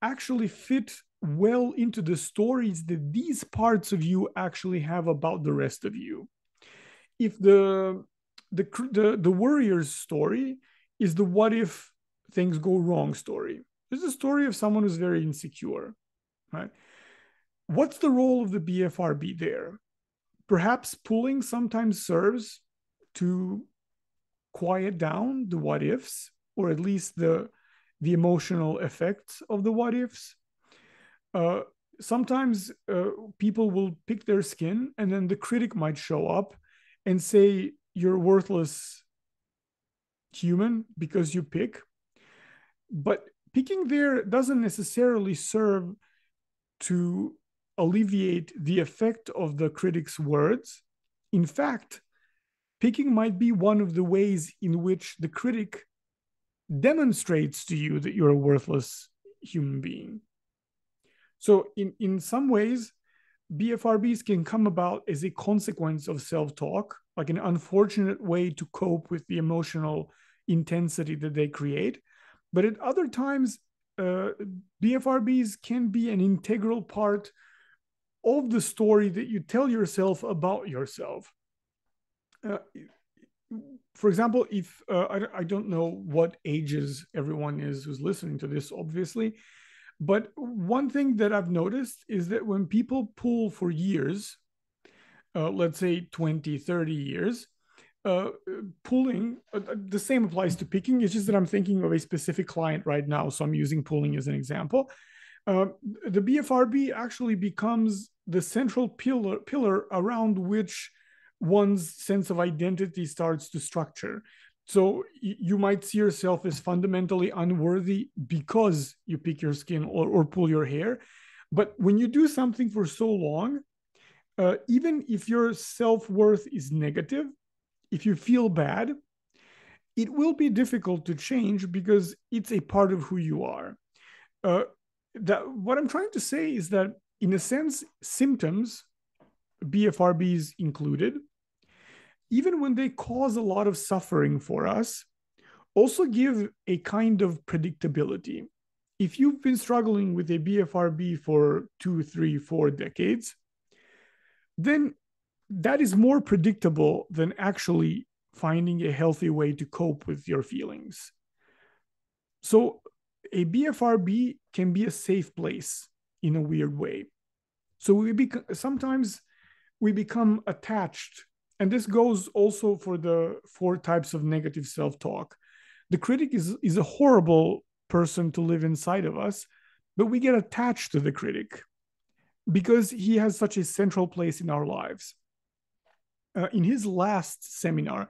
actually fit well into the stories that these parts of you actually have about the rest of you. If the the the, the worrier's story is the what if things go wrong story this is a story of someone who's very insecure right what's the role of the bfrb there? Perhaps pulling sometimes serves to quiet down the what ifs or at least the the emotional effects of the what ifs. Uh, sometimes uh, people will pick their skin and then the critic might show up and say you're worthless human because you pick. But picking there doesn't necessarily serve to alleviate the effect of the critic's words in fact picking might be one of the ways in which the critic demonstrates to you that you're a worthless human being so in in some ways BFRBs can come about as a consequence of self talk, like an unfortunate way to cope with the emotional intensity that they create. But at other times, uh, BFRBs can be an integral part of the story that you tell yourself about yourself. Uh, for example, if uh, I, I don't know what ages everyone is who's listening to this, obviously, but one thing that I've noticed is that when people pull for years, uh, let's say 20, 30 years, uh, pulling, uh, the same applies to picking. It's just that I'm thinking of a specific client right now. So I'm using pulling as an example. Uh, the BFRB actually becomes the central pillar, pillar around which one's sense of identity starts to structure. So you might see yourself as fundamentally unworthy because you pick your skin or, or pull your hair. But when you do something for so long, uh, even if your self worth is negative, if you feel bad, it will be difficult to change because it's a part of who you are. Uh, that what I'm trying to say is that, in a sense, symptoms, BFRBs included, even when they cause a lot of suffering for us, also give a kind of predictability. If you've been struggling with a BFRB for two, three, four decades, then that is more predictable than actually finding a healthy way to cope with your feelings. So, a BFRB can be a safe place in a weird way. So we become sometimes we become attached and this goes also for the four types of negative self-talk. The critic is is a horrible person to live inside of us but we get attached to the critic because he has such a central place in our lives. Uh, in his last seminar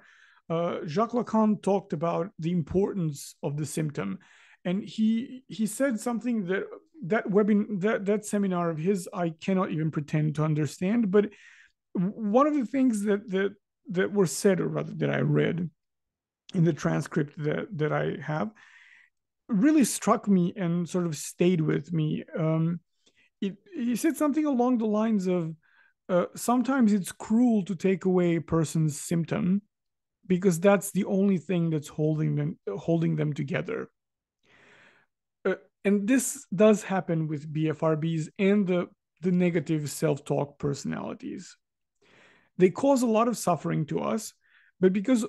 uh, jacques lacan talked about the importance of the symptom and he he said something that that webinar that, that seminar of his i cannot even pretend to understand but one of the things that that that were said, or rather that I read in the transcript that that I have, really struck me and sort of stayed with me. Um, it, he said something along the lines of, uh, "Sometimes it's cruel to take away a person's symptom, because that's the only thing that's holding them holding them together." And this does happen with BFRBs and the the negative self-talk personalities they cause a lot of suffering to us, but because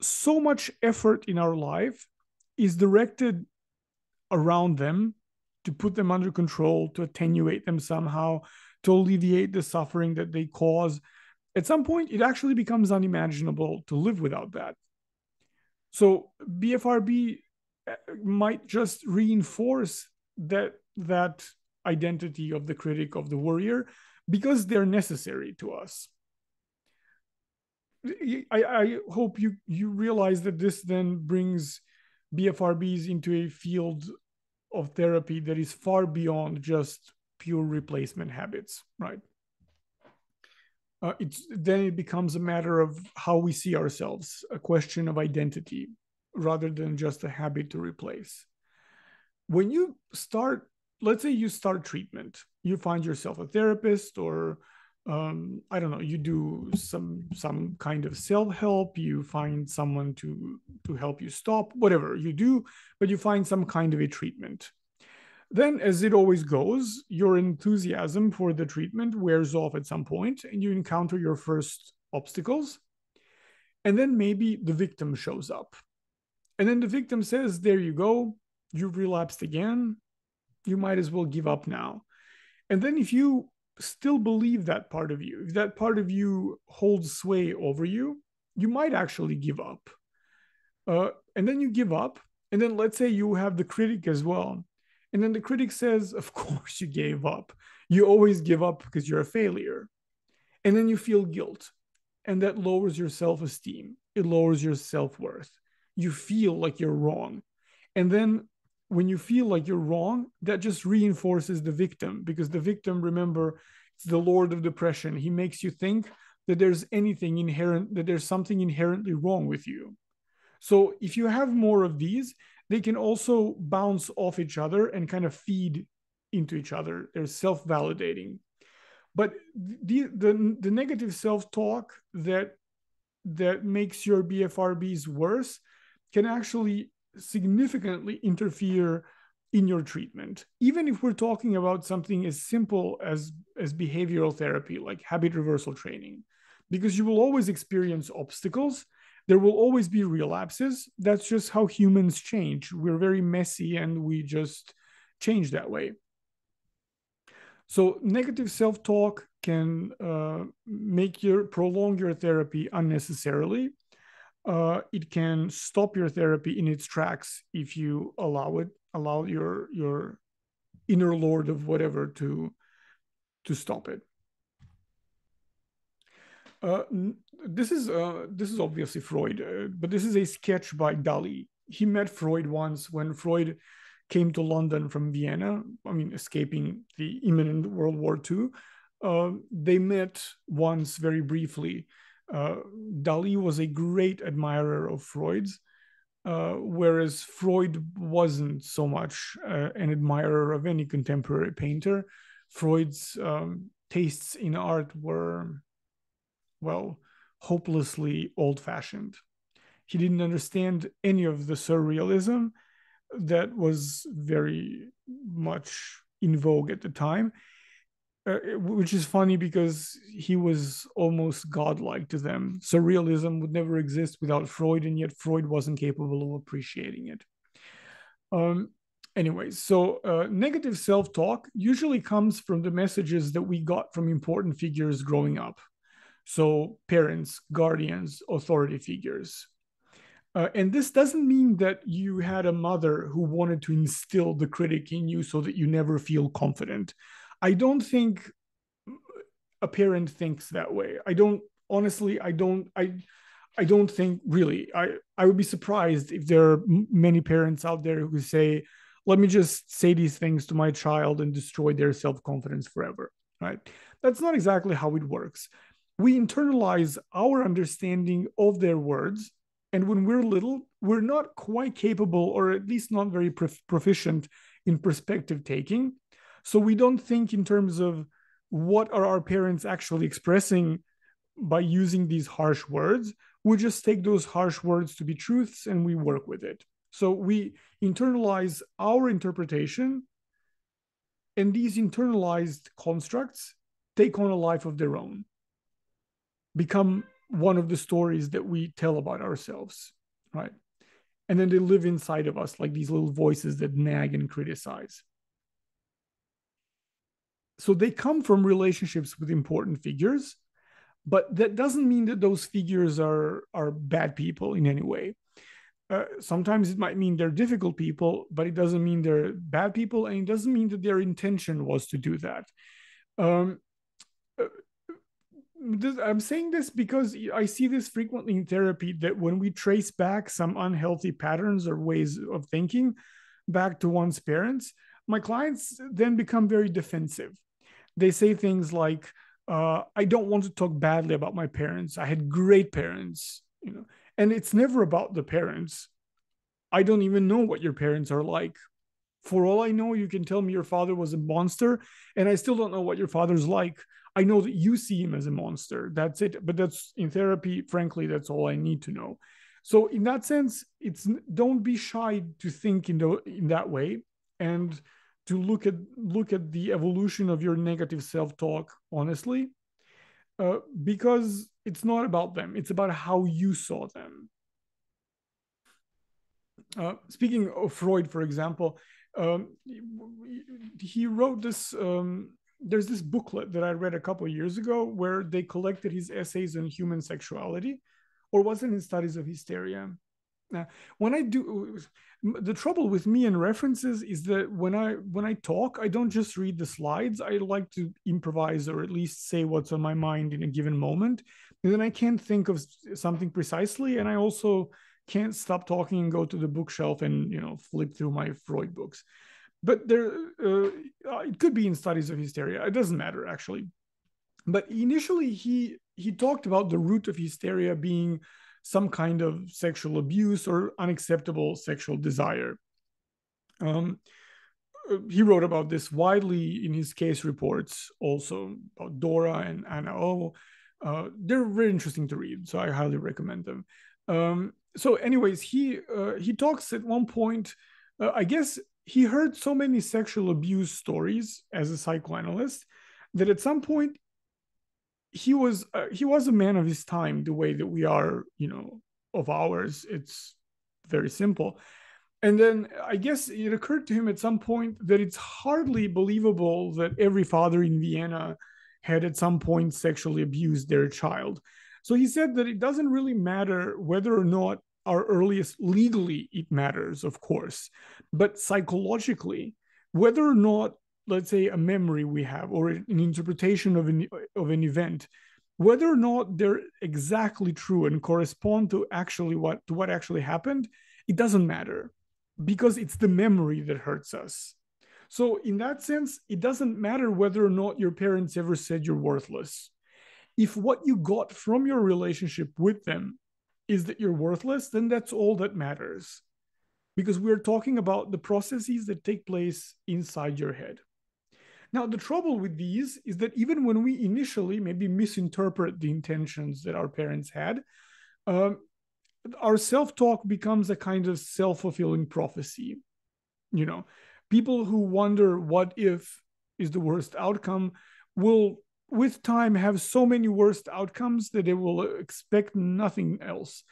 so much effort in our life is directed around them to put them under control, to attenuate them somehow, to alleviate the suffering that they cause. At some point, it actually becomes unimaginable to live without that. So BFRB might just reinforce that that identity of the critic of the worrier because they're necessary to us. I, I hope you you realize that this then brings BFRBs into a field of therapy that is far beyond just pure replacement habits, right? Uh, it's then it becomes a matter of how we see ourselves, a question of identity, rather than just a habit to replace. When you start, let's say you start treatment, you find yourself a therapist or um, I don't know, you do some some kind of self help. You find someone to to help you stop whatever you do, but you find some kind of a treatment. Then, as it always goes, your enthusiasm for the treatment wears off at some point, and you encounter your first obstacles. And then maybe the victim shows up, and then the victim says, "There you go, you've relapsed again. You might as well give up now." And then if you still believe that part of you, if that part of you holds sway over you, you might actually give up. Uh, and then you give up. And then let's say you have the critic as well. And then the critic says, Of *laughs* course you gave up. You always give up because you're a failure. And then you feel guilt. And that lowers your self esteem, it lowers your self worth. You feel like you're wrong. And then when you feel like you're wrong, that just reinforces the victim because the victim, remember, it's the Lord of depression. He makes you think that there's anything inherent, that there's something inherently wrong with you. So if you have more of these, they can also bounce off each other and kind of feed into each other. They're self validating. But the, the, the negative self talk that that makes your BFRBs worse can actually significantly interfere in your treatment. Even if we're talking about something as simple as as behavioral therapy like habit reversal training because you will always experience obstacles there will always be relapses. That's just how humans change. We're very messy and we just change that way. So negative self-talk can uh, make your prolong your therapy unnecessarily uh, it can stop your therapy in its tracks if you allow it allow your your inner lord of whatever to to stop it. Uh, this is uh, this is obviously freud uh, but this is a sketch by dali. He met freud once when freud came to london from vienna i mean escaping the imminent world war ii uh, they met once very briefly uh, Dali was a great admirer of Freud's, uh, whereas Freud wasn't so much uh, an admirer of any contemporary painter. Freud's um, tastes in art were, well, hopelessly old fashioned. He didn't understand any of the surrealism that was very much in vogue at the time uh, which is funny because he was almost godlike to them. Surrealism would never exist without Freud, and yet Freud wasn't capable of appreciating it. Um, anyways, so uh, negative self talk usually comes from the messages that we got from important figures growing up. So, parents, guardians, authority figures. Uh, and this doesn't mean that you had a mother who wanted to instill the critic in you so that you never feel confident. I don't think a parent thinks that way. I don't honestly. I don't. I. I don't think really. I. I would be surprised if there are many parents out there who say, "Let me just say these things to my child and destroy their self confidence forever." Right? That's not exactly how it works. We internalize our understanding of their words, and when we're little, we're not quite capable, or at least not very proficient in perspective taking so we don't think in terms of what are our parents actually expressing by using these harsh words. We just take those harsh words to be truths and we work with it. So we internalize our interpretation, and these internalized constructs take on a life of their own, become one of the stories that we tell about ourselves, right? And then they live inside of us like these little voices that nag and criticize so they come from relationships with important figures but that doesn't mean that those figures are are bad people in any way Uh, sometimes it might mean they're difficult people, but it doesn't mean they're bad people, and it doesn't mean that their intention was to do that. Um, uh, I'm saying this because I see this frequently in therapy that when we trace back some unhealthy patterns or ways of thinking back to one's parents, my clients then become very defensive. They say things like, uh, I don't want to talk badly about my parents. I had great parents, you know, and it's never about the parents. I don't even know what your parents are like. For all I know, you can tell me your father was a monster, and I still don't know what your father's like. I know that you see him as a monster. That's it. But that's in therapy, frankly, that's all I need to know. So in that sense, it's don't be shy to think in the in that way and to look at look at the evolution of your negative self-talk honestly. Uh, because it's not about them, it's about how you saw them. Uh, speaking of Freud, for example, um, he wrote this um, there's this booklet that I read a couple years ago where they collected his essays on human sexuality, or was it in studies of hysteria? Now, when I do, the trouble with me and references is that when I when I talk, I don't just read the slides. I like to improvise or at least say what's on my mind in a given moment, and then I can't think of something precisely, and I also can't stop talking and go to the bookshelf and you know flip through my Freud books. But there uh, it could be in studies of hysteria. It doesn't matter actually. But initially he he talked about the root of hysteria being some kind of sexual abuse or unacceptable sexual desire. Um, uh, he wrote about this widely in his case reports also about dora and anna o. Uh, they're very interesting to read so i highly recommend them. Um, so anyways he uh, he talks at one point uh, i guess he heard so many sexual abuse stories as a psychoanalyst that at some point he was uh, he was a man of his time the way that we are you know of ours. It's very simple. And then i guess it occurred to him at some point that it's hardly believable that every father in vienna had at some point sexually abused their child. So he said that it doesn't really matter whether or not our earliest legally it matters of course but psychologically whether or not let's say a memory we have or an interpretation of an of an event whether or not they're exactly true and correspond to actually what to what actually happened it doesn't matter because it's the memory that hurts us so in that sense it doesn't matter whether or not your parents ever said you're worthless if what you got from your relationship with them is that you're worthless, then that's all that matters. Because we're talking about the processes that take place inside your head. Now, the trouble with these is that even when we initially maybe misinterpret the intentions that our parents had, um, our self talk becomes a kind of self fulfilling prophecy. You know, people who wonder what if is the worst outcome will with time have so many worst outcomes that they will expect nothing else.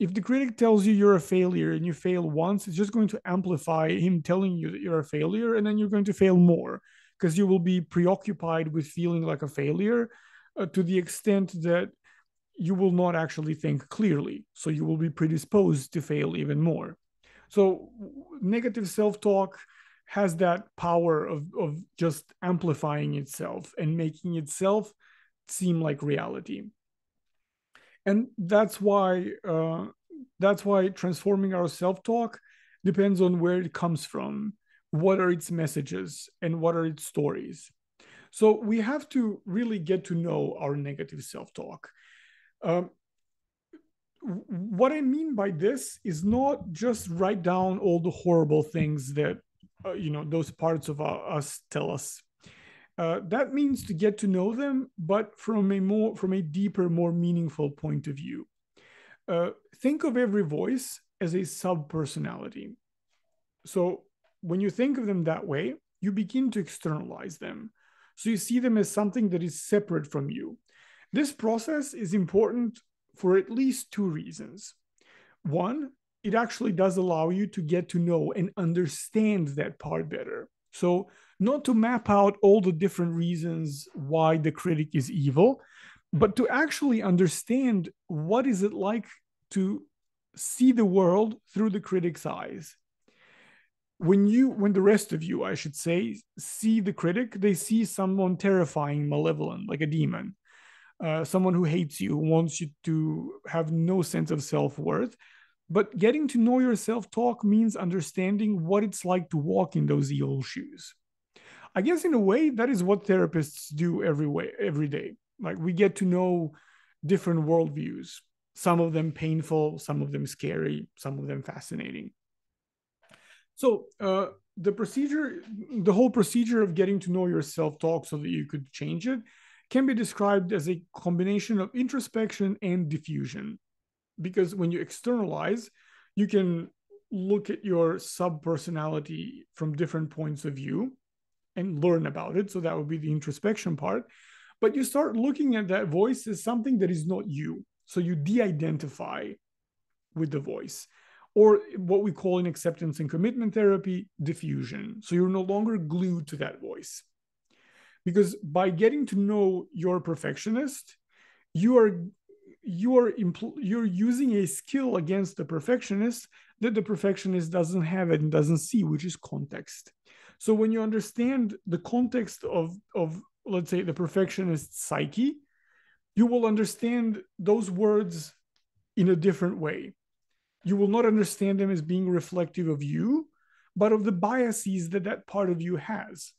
If the critic tells you you're a failure and you fail once, it's just going to amplify him telling you that you're a failure, and then you're going to fail more because you will be preoccupied with feeling like a failure uh, to the extent that you will not actually think clearly. So you will be predisposed to fail even more. So negative self talk has that power of of just amplifying itself and making itself seem like reality and that's why uh, that's why transforming our self-talk depends on where it comes from what are its messages and what are its stories. So we have to really get to know our negative self-talk. Um, what i mean by this is not just write down all the horrible things that uh, you know those parts of us tell us. Uh, that means to get to know them but from a more from a deeper more meaningful point of view. Uh, think of every voice as a sub personality so when you think of them that way you begin to externalize them so you see them as something that is separate from you this process is important for at least two reasons one it actually does allow you to get to know and understand that part better. So, not to map out all the different reasons why the critic is evil, but to actually understand what is it like to see the world through the critic's eyes. When you, when the rest of you, I should say, see the critic, they see someone terrifying, malevolent, like a demon, uh, someone who hates you, who wants you to have no sense of self worth. But getting to know yourself talk means understanding what it's like to walk in those evil shoes. I guess in a way that is what therapists do every way every day. Like we get to know different worldviews, some of them painful, some of them scary, some of them fascinating. So uh, the procedure, the whole procedure of getting to know your self-talk so that you could change it, can be described as a combination of introspection and diffusion. Because when you externalize, you can look at your sub personality from different points of view and learn about it. So that would be the introspection part. But you start looking at that voice as something that is not you. So you de identify with the voice, or what we call in acceptance and commitment therapy, diffusion. So you're no longer glued to that voice. Because by getting to know your perfectionist, you are you are impl- you're using a skill against the perfectionist that the perfectionist doesn't have and doesn't see, which is context. So when you understand the context of of let's say the perfectionist psyche, you will understand those words in a different way. You will not understand them as being reflective of you, but of the biases that that part of you has.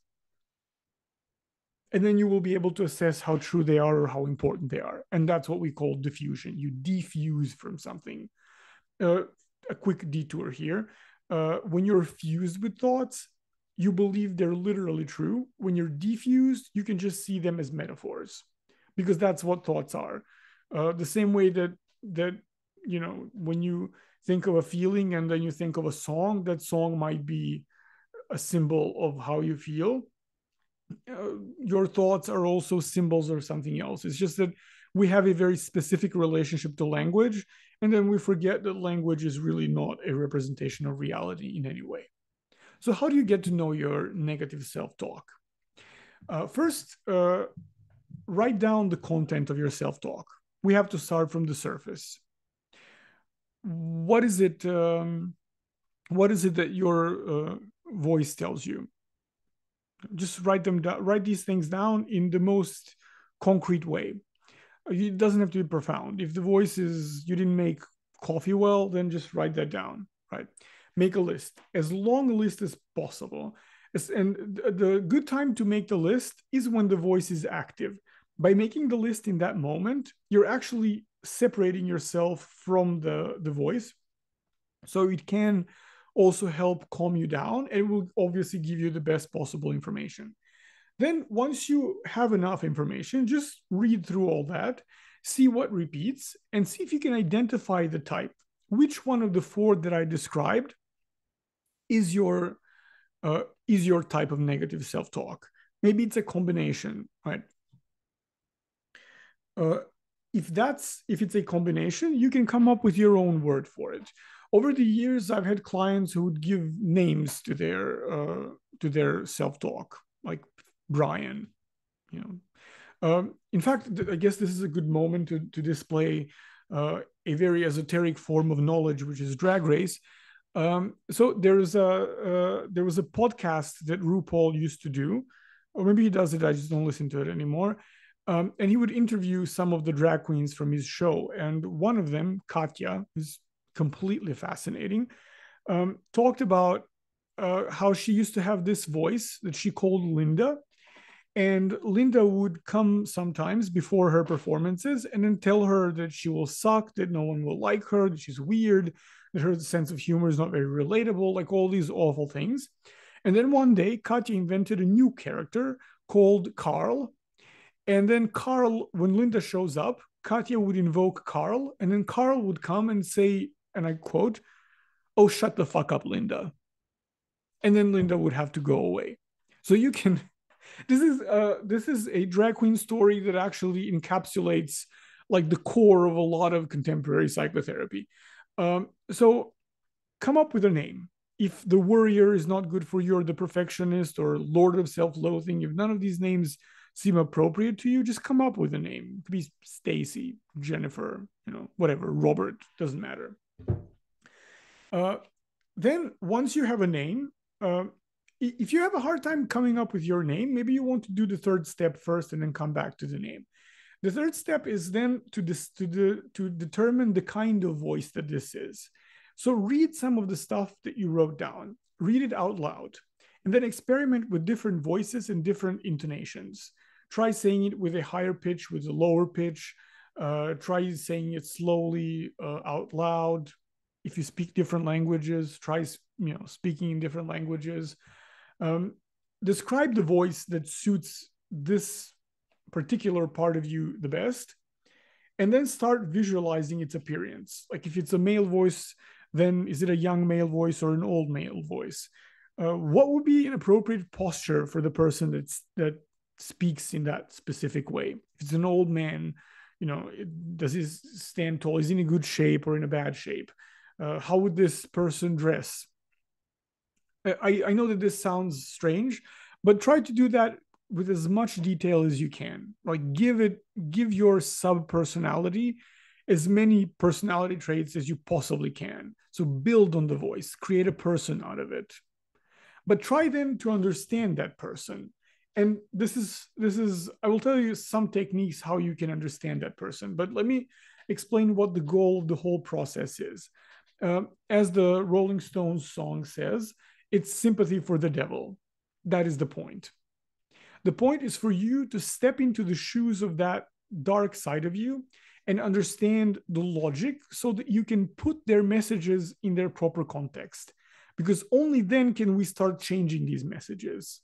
And then you will be able to assess how true they are or how important they are. And that's what we call diffusion. You defuse from something. Uh, a quick detour here. Uh, when you're fused with thoughts, you believe they're literally true. When you're defused, you can just see them as metaphors because that's what thoughts are. Uh, the same way that that you know when you think of a feeling and then you think of a song, that song might be a symbol of how you feel. Uh, your thoughts are also symbols or something else. It's just that we have a very specific relationship to language, and then we forget that language is really not a representation of reality in any way. So, how do you get to know your negative self talk? Uh, first, uh, write down the content of your self talk. We have to start from the surface. What is it? Um, what is it that your uh, voice tells you? Just write them down. Write these things down in the most concrete way. It doesn't have to be profound. If the voice is you didn't make coffee well, then just write that down. Right make a list, as long a list as possible. And the good time to make the list is when the voice is active. By making the list in that moment, you're actually separating yourself from the, the voice. So it can also help calm you down it will obviously give you the best possible information. Then, once you have enough information, just read through all that, see what repeats, and see if you can identify the type. Which one of the four that I described is your uh, is your type of negative self-talk maybe it's a combination right uh, if that's if it's a combination you can come up with your own word for it over the years i've had clients who would give names to their uh, to their self-talk like brian you know um, in fact i guess this is a good moment to, to display uh, a very esoteric form of knowledge which is drag race um, so there's a uh, there was a podcast that RuPaul used to do, or maybe he does it. I just don't listen to it anymore. Um, and he would interview some of the drag queens from his show, and one of them, Katya, is completely fascinating. Um, talked about uh, how she used to have this voice that she called Linda, and Linda would come sometimes before her performances and then tell her that she will suck, that no one will like her, that she's weird, that her sense of humor is not very relatable, like all these awful things. And then one day, Katya invented a new character called Carl. And then Carl, when Linda shows up, Katya would invoke Carl, and then Carl would come and say, and I quote, Oh, shut the fuck up, Linda. And then Linda would have to go away. So you can *laughs* this is uh this is a drag queen story that actually encapsulates like the core of a lot of contemporary psychotherapy. Um, so come up with a name. If the worrier is not good for you, or the perfectionist, or Lord of self-loathing, if none of these names seem appropriate to you, just come up with a name. It could be Stacy, Jennifer, you know, whatever, Robert, doesn't matter. Uh, then once you have a name, uh, if you have a hard time coming up with your name, maybe you want to do the third step first and then come back to the name. The third step is then to to to determine the kind of voice that this is. So read some of the stuff that you wrote down, read it out loud, and then experiment with different voices and different intonations. Try saying it with a higher pitch, with a lower pitch. Uh, try saying it slowly uh, out loud. If you speak different languages, try you know speaking in different languages. Um, describe the voice that suits this particular part of you the best, and then start visualizing its appearance. Like if it's a male voice, then is it a young male voice or an old male voice? Uh, what would be an appropriate posture for the person that's that speaks in that specific way? If it's an old man, you know, does he stand tall? Is he in a good shape or in a bad shape? Uh, how would this person dress? I, I know that this sounds strange, but try to do that with as much detail as you can. Like give it, give your sub personality as many personality traits as you possibly can. So build on the voice, create a person out of it. But try then to understand that person. And this is this is I will tell you some techniques how you can understand that person. But let me explain what the goal of the whole process is. Uh, as the Rolling Stones song says, it's sympathy for the devil. That is the point. The point is for you to step into the shoes of that dark side of you and understand the logic so that you can put their messages in their proper context. Because only then can we start changing these messages.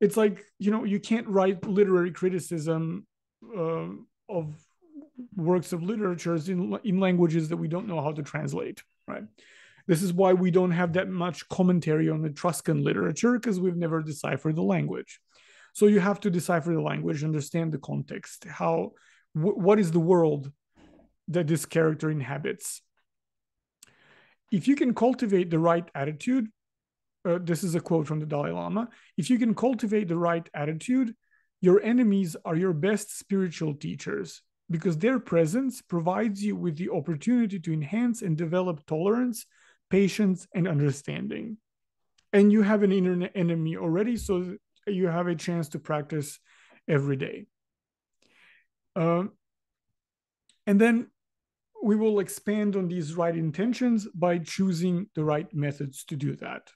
It's like, you know, you can't write literary criticism uh, of works of literatures in, in languages that we don't know how to translate, right? This is why we don't have that much commentary on Etruscan literature because we've never deciphered the language. So you have to decipher the language, understand the context, how wh- what is the world that this character inhabits. If you can cultivate the right attitude, uh, this is a quote from the Dalai Lama. If you can cultivate the right attitude, your enemies are your best spiritual teachers because their presence provides you with the opportunity to enhance and develop tolerance patience, and understanding. And you have an inner enemy already, so you have a chance to practice every day. Um, and then we will expand on these right intentions by choosing the right methods to do that.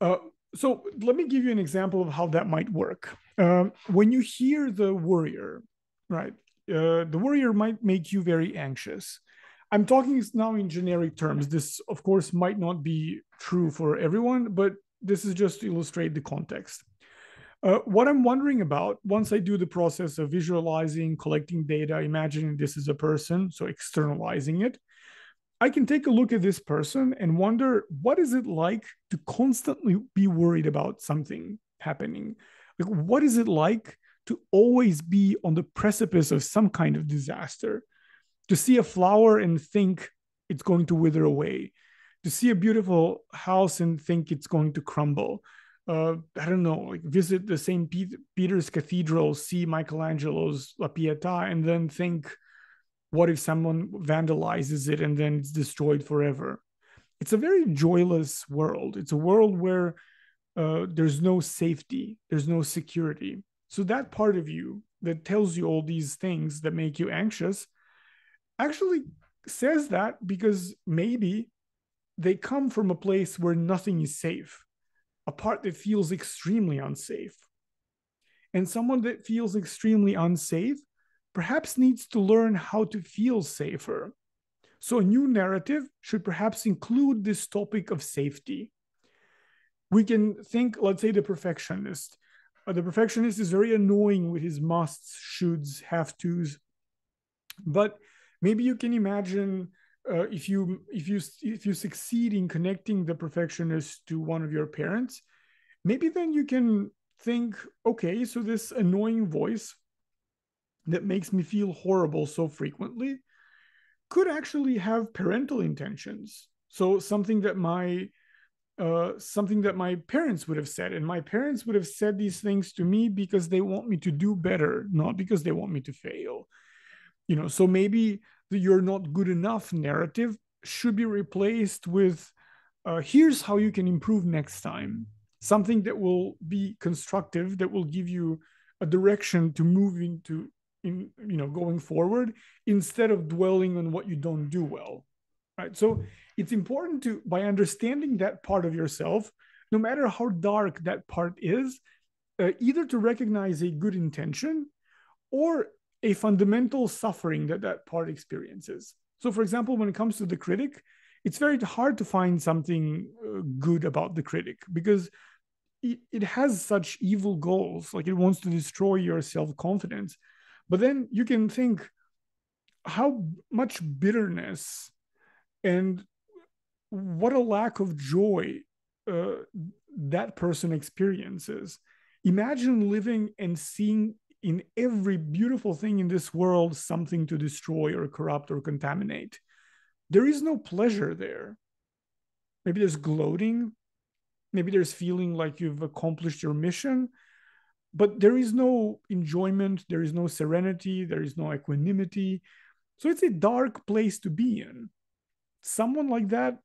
Uh, so let me give you an example of how that might work. Uh, when you hear the worrier, right, uh, the worrier might make you very anxious. I'm talking now in generic terms. This, of course, might not be true for everyone, but this is just to illustrate the context. Uh, what I'm wondering about once I do the process of visualizing, collecting data, imagining this is a person, so externalizing it, I can take a look at this person and wonder what is it like to constantly be worried about something happening? Like, what is it like to always be on the precipice of some kind of disaster? to see a flower and think it's going to wither away, to see a beautiful house and think it's going to crumble. Uh, I don't know, like visit the St. Peter's Cathedral, see Michelangelo's La Pietà, and then think, what if someone vandalizes it and then it's destroyed forever? It's a very joyless world. It's a world where uh, there's no safety, there's no security. So, that part of you that tells you all these things that make you anxious actually says that because maybe they come from a place where nothing is safe, a part that feels extremely unsafe. And someone that feels extremely unsafe perhaps needs to learn how to feel safer. So, a new narrative should perhaps include this topic of safety. We can think, let's say, the perfectionist. Uh, the perfectionist is very annoying with his musts, shoulds, have tos. But maybe you can imagine uh, if you if you if you succeed in connecting the perfectionist to one of your parents maybe then you can think okay so this annoying voice that makes me feel horrible so frequently could actually have parental intentions. So something that my uh, something that my parents would have said. And my parents would have said these things to me because they want me to do better not because they want me to fail. You know so maybe the you're not good enough narrative should be replaced with uh, here's how you can improve next time. Something that will be constructive that will give you a direction to move into in you know going forward instead of dwelling on what you don't do well right? So it's important to by understanding that part of yourself no matter how dark that part is uh, either to recognize a good intention or a fundamental suffering that that part experiences. So for example when it comes to the critic it's very hard to find something uh, good about the critic because it, it has such evil goals. Like it wants to destroy your self-confidence but then you can think how much bitterness and what a lack of joy uh, that person experiences imagine living and seeing in every beautiful thing in this world something to destroy or corrupt or contaminate there is no pleasure there. Maybe there's gloating. Maybe there's feeling like you've accomplished your mission, but there is no enjoyment. There is no serenity. There is no equanimity. So it's a dark place to be in. Someone like that,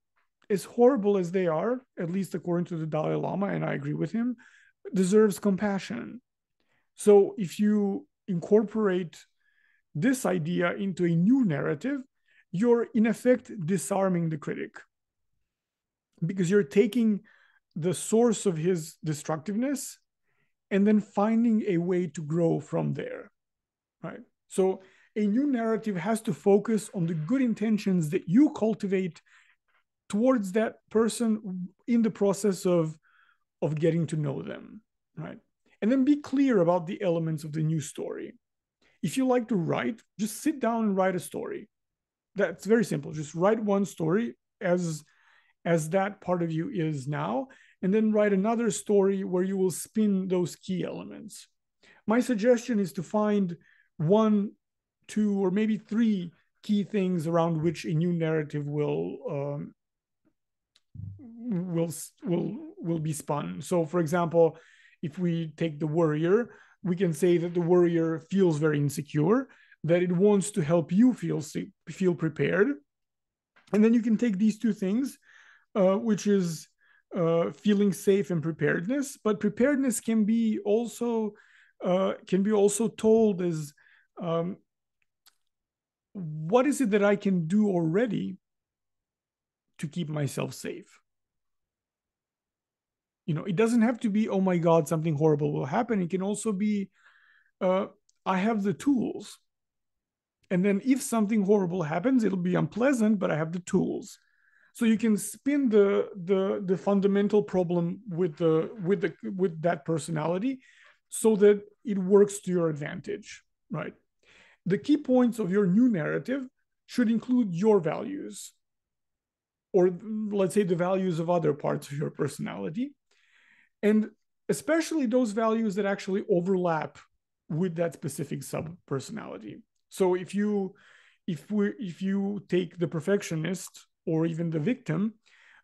as horrible as they are, at least according to the Dalai Lama, and I agree with him, deserves compassion. So if you incorporate this idea into a new narrative, you're in effect disarming the critic because you're taking the source of his destructiveness and then finding a way to grow from there right? So a new narrative has to focus on the good intentions that you cultivate towards that person in the process of of getting to know them right? And then be clear about the elements of the new story. If you like to write just sit down and write a story. That's very simple. Just write one story as as that part of you is now and then write another story where you will spin those key elements. My suggestion is to find one two or maybe three key things around which a new narrative will um, will will will be spun. So for example if we take the worrier we can say that the worrier feels very insecure that it wants to help you feel feel prepared. And then you can take these two things uh, which is uh, feeling safe and preparedness but preparedness can be also uh, can be also told as um, what is it that i can do already to keep myself safe? You know it doesn't have to be oh my god something horrible will happen. It can also be uh, i have the tools. And then if something horrible happens, it'll be unpleasant, but I have the tools. So you can spin the the the fundamental problem with the with the with that personality so that it works to your advantage, right? The key points of your new narrative should include your values or let's say the values of other parts of your personality and especially those values that actually overlap with that specific sub personality so if you if we if you take the perfectionist or even the victim,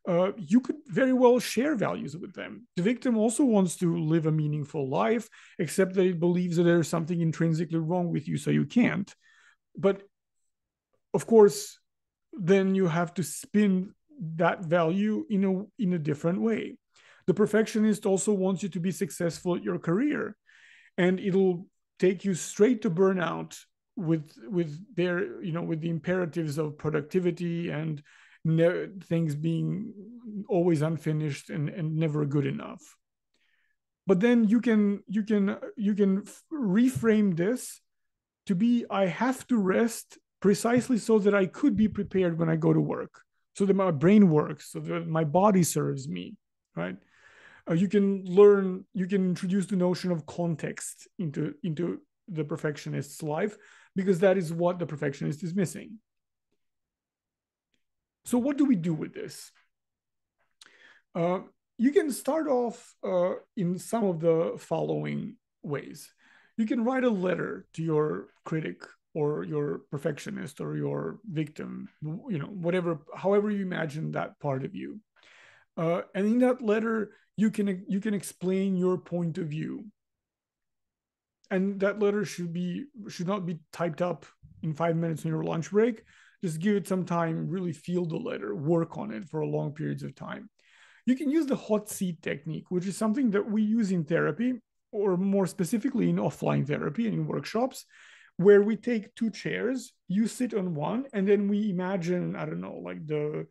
uh, you could very well share values with them. The victim also wants to live a meaningful life, except that it believes that there's something intrinsically wrong with you, so you can't. But of course, then you have to spin that value in a in a different way. The perfectionist also wants you to be successful at your career, and it'll take you straight to burnout with with their you know with the imperatives of productivity and ne- things being always unfinished and, and never good enough but then you can you can you can reframe this to be i have to rest precisely so that i could be prepared when i go to work so that my brain works so that my body serves me right uh, you can learn you can introduce the notion of context into into the perfectionist's life because that is what the perfectionist is missing. So, what do we do with this? Uh, you can start off uh, in some of the following ways. You can write a letter to your critic or your perfectionist or your victim, you know, whatever, however you imagine that part of you. Uh, and in that letter, you can you can explain your point of view and that letter should be should not be typed up in five minutes on your lunch break. Just give it some time, really feel the letter, work on it for a long periods of time. You can use the hot seat technique, which is something that we use in therapy, or more specifically in offline therapy and in workshops, where we take two chairs, you sit on one, and then we imagine, I don't know, like the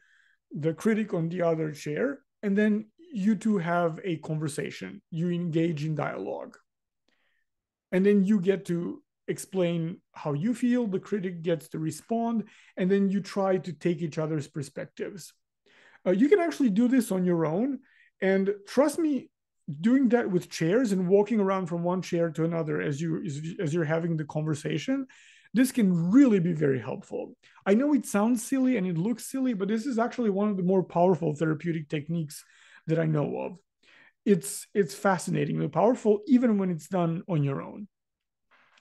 the critic on the other chair, and then you two have a conversation. You engage in dialogue. And then you get to explain how you feel, the critic gets to respond, and then you try to take each other's perspectives. Uh, you can actually do this on your own. And trust me, doing that with chairs and walking around from one chair to another as you as, as you're having the conversation this can really be very helpful i know it sounds silly and it looks silly but this is actually one of the more powerful therapeutic techniques that i know of it's it's fascinatingly powerful even when it's done on your own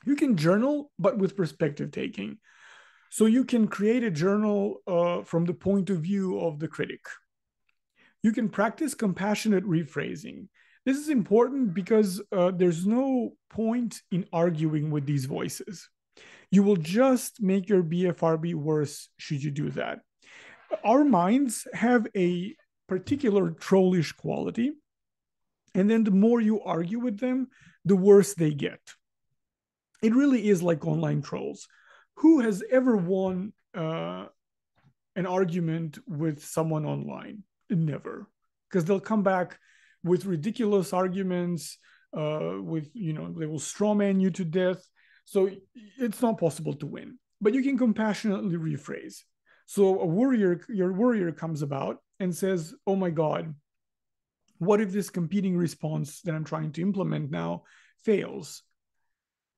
you can journal but with perspective taking so you can create a journal uh, from the point of view of the critic you can practice compassionate rephrasing this is important because uh, there's no point in arguing with these voices. You will just make your BFRB worse should you do that. Our minds have a particular trollish quality. And then the more you argue with them, the worse they get. It really is like online trolls. Who has ever won uh, an argument with someone online? Never. Because they'll come back with ridiculous arguments, uh, with you know they will strawman you to death. So it's not possible to win, but you can compassionately rephrase. So a worrier, your worrier comes about and says, "Oh my God, what if this competing response that I'm trying to implement now fails?"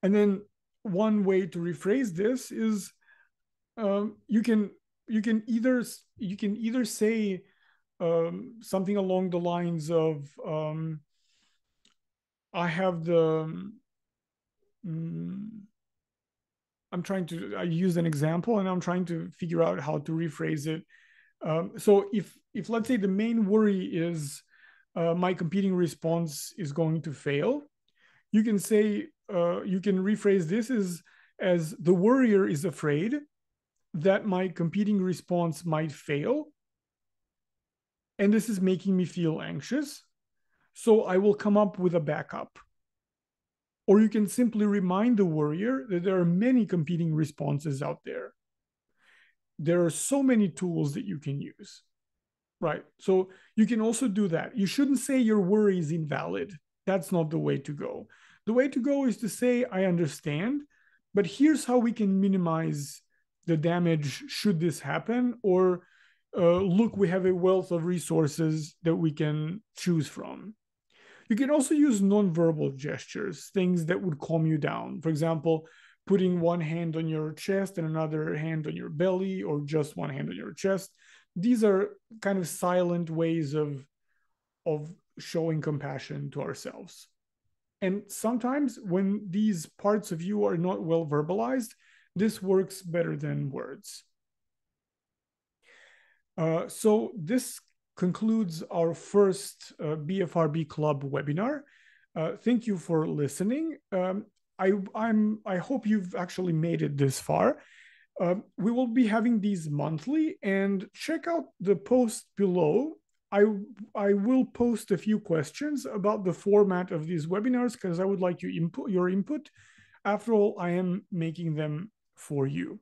And then one way to rephrase this is um, you can you can either you can either say um, something along the lines of um, I have the um, I'm trying to I use an example and I'm trying to figure out how to rephrase it. Um, so if if let's say the main worry is uh, my competing response is going to fail, you can say uh, you can rephrase this as as the worrier is afraid that my competing response might fail and this is making me feel anxious. So I will come up with a backup. Or you can simply remind the worrier that there are many competing responses out there. There are so many tools that you can use. Right. So you can also do that. You shouldn't say your worry is invalid. That's not the way to go. The way to go is to say, I understand, but here's how we can minimize the damage should this happen, or uh, look, we have a wealth of resources that we can choose from. You can also use nonverbal gestures, things that would calm you down. For example, putting one hand on your chest and another hand on your belly, or just one hand on your chest. These are kind of silent ways of, of showing compassion to ourselves. And sometimes when these parts of you are not well verbalized, this works better than words. Uh, so this concludes our first uh, BFRB Club webinar. Uh, thank you for listening. Um, I, I'm, I hope you've actually made it this far. Uh, we will be having these monthly and check out the post below. I, I will post a few questions about the format of these webinars because I would like you input, your input. After all, I am making them for you.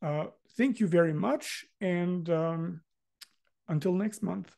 Uh, thank you very much. And um, until next month.